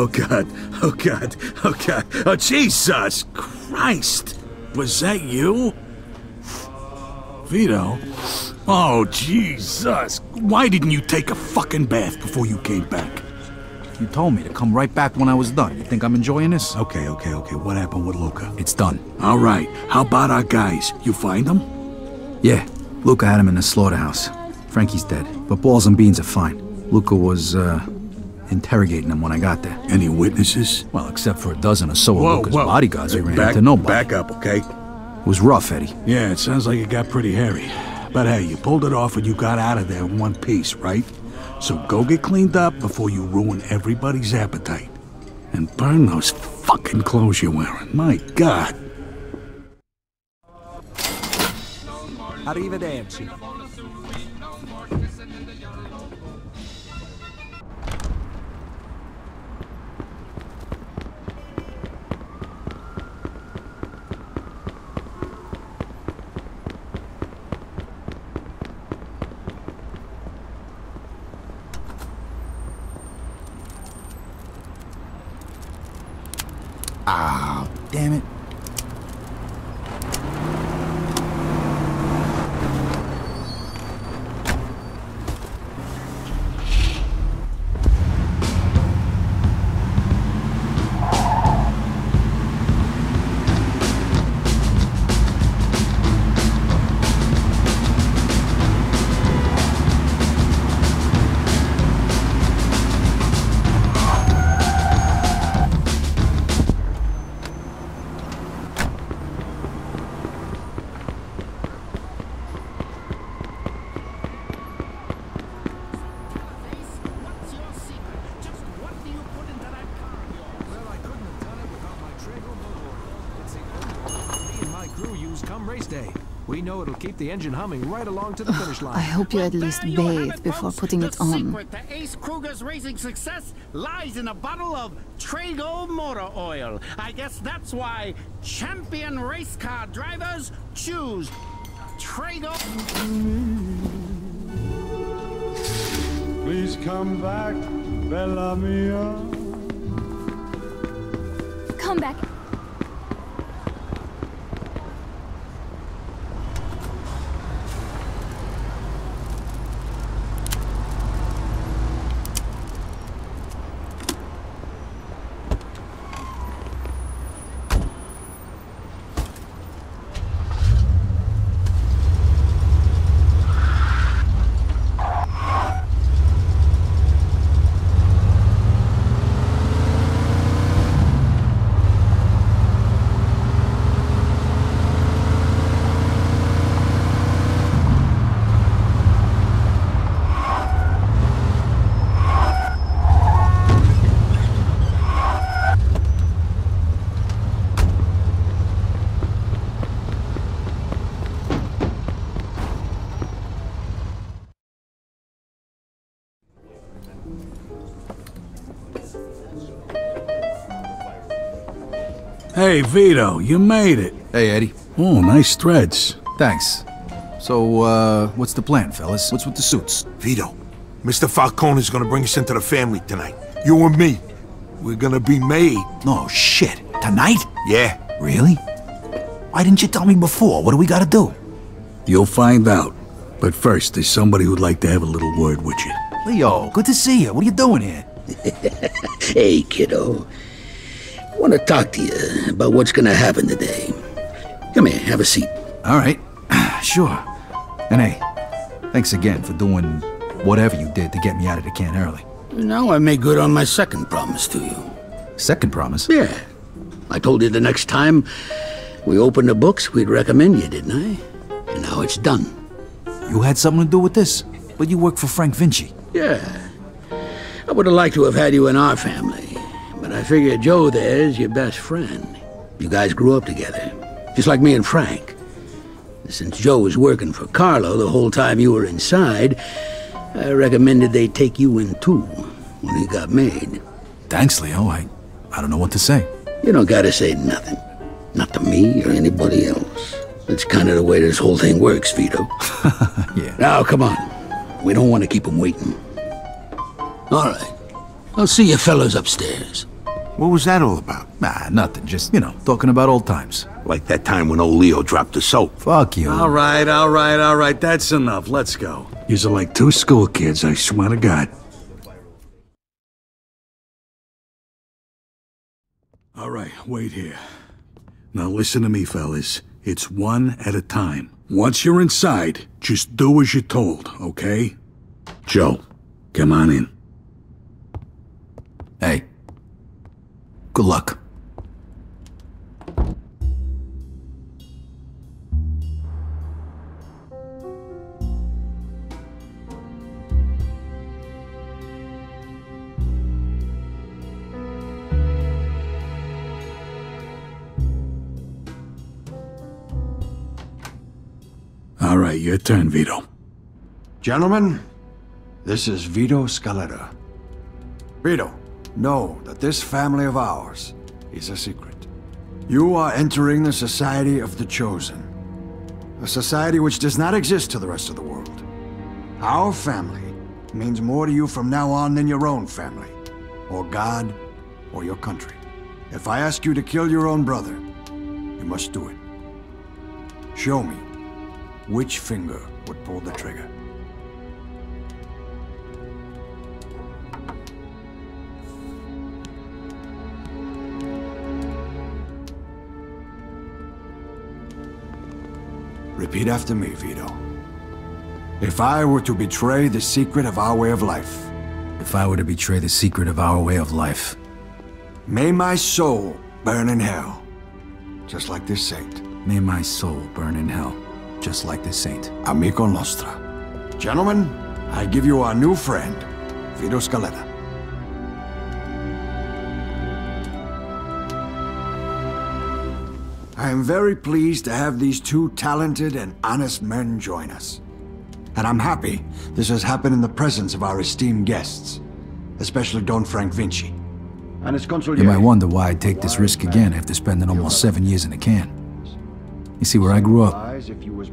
Oh God, oh God, oh God, oh Jesus Christ! Was that you? Vito? Oh, Jesus! Why didn't you take a fucking bath before you came back? You told me to come right back when I was done. You think I'm enjoying this? Okay, okay, okay. What happened with Luca? It's done. All right. How about our guys? You find them? Yeah, Luca had him in the slaughterhouse. Frankie's dead, but Balls and Beans are fine. Luca was, uh, interrogating him when I got there. Any witnesses? Well, except for a dozen or so Whoa, of Luca's whoa. bodyguards, we ran back- into nobody. back up, okay? It was rough, Eddie. Yeah, it sounds like it got pretty hairy. But hey, you pulled it off and you got out of there in one piece, right? So go get cleaned up before you ruin everybody's appetite. And burn those fucking clothes you're wearing. My God. Arrivederci. The engine humming right along to the oh, finish line. I hope you at least bathe before putting it the on. secret to Ace Kruger's racing success lies in a bottle of Trago motor oil. I guess that's why champion race car drivers choose Trago. Please come back, Bella Mia. Come back. Hey, Vito, you made it. Hey, Eddie. Oh, nice threads. Thanks. So, uh, what's the plan, fellas? What's with the suits? Vito, Mr. Falcone is gonna bring us into the family tonight. You and me. We're gonna be made. No shit. Tonight? Yeah. Really? Why didn't you tell me before? What do we gotta do? You'll find out. But first, there's somebody who'd like to have a little word with you. Leo, good to see you. What are you doing here? Hey, kiddo. I want to talk to you about what's going to happen today. Come here, have a seat. All right. sure. And hey, thanks again for doing whatever you did to get me out of the can early. Now I made good on my second promise to you. Second promise? Yeah. I told you the next time we opened the books, we'd recommend you, didn't I? And now it's done. You had something to do with this? But you work for Frank Vinci. Yeah. I would have liked to have had you in our family, but I figure Joe there's your best friend. You guys grew up together, just like me and Frank. Since Joe was working for Carlo the whole time you were inside, I recommended they take you in too when he got made. Thanks, Leo. I, I don't know what to say. You don't gotta say nothing. Not to me or anybody else. That's kind of the way this whole thing works, Vito. yeah. Now, come on. We don't want to keep him waiting. All right. I'll see you fellows upstairs. What was that all about? Nah, nothing. Just, you know, talking about old times. Like that time when old Leo dropped the soap. Fuck you. All right, all right, all right. That's enough. Let's go. Yous are like two school kids, I swear to God. All right, wait here. Now listen to me, fellas. It's one at a time. Once you're inside, just do as you're told, okay? Joe, come on in. Hey. Good luck. All right, your turn, Vito. Gentlemen, this is Vito Scaletta. Vito, know that this family of ours is a secret. You are entering the Society of the Chosen. A society which does not exist to the rest of the world. Our family means more to you from now on than your own family, or God, or your country. If I ask you to kill your own brother, you must do it. Show me which finger would pull the trigger. Repeat after me, Vito. If I were to betray the secret of our way of life, If I were to betray the secret of our way of life, may my soul burn in hell, just like this saint. may my soul burn in hell, just like this saint. Amico Nostra. Gentlemen, I give you our new friend, Vito Scaletta. I am very pleased to have these two talented and honest men join us. And I'm happy this has happened in the presence of our esteemed guests, especially Don Frank Vinci. And his You might wonder why I'd take this risk again after spending almost seven years in the can. You see, where I grew up,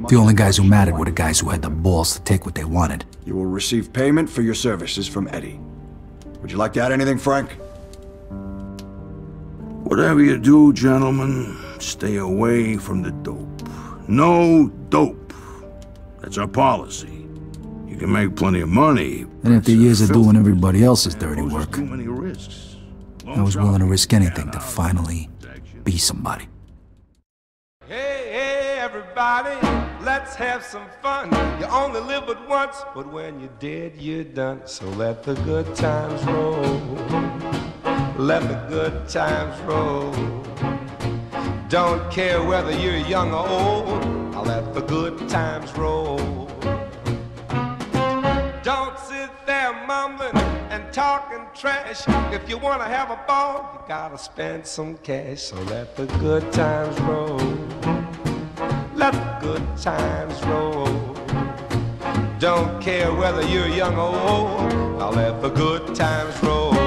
the only guys who mattered were the guys who had the balls to take what they wanted. You will receive payment for your services from Eddie. Would you like to add anything, Frank? Whatever you do, gentlemen, stay away from the dope. No dope. That's our policy. You can make plenty of money. And after years of doing everybody else's dirty work, Too many risks. I was willing to risk anything to finally be somebody. Hey, hey, everybody, let's have some fun. You only live but once, but when you're dead, you're done. So let the good times roll. Let the good times roll. Don't care whether you're young or old, I'll let the good times roll. Don't sit there mumbling and talking trash. If you wanna have a ball, you gotta spend some cash. So let the good times roll. Let the good times roll. Don't care whether you're young or old, I'll let the good times roll.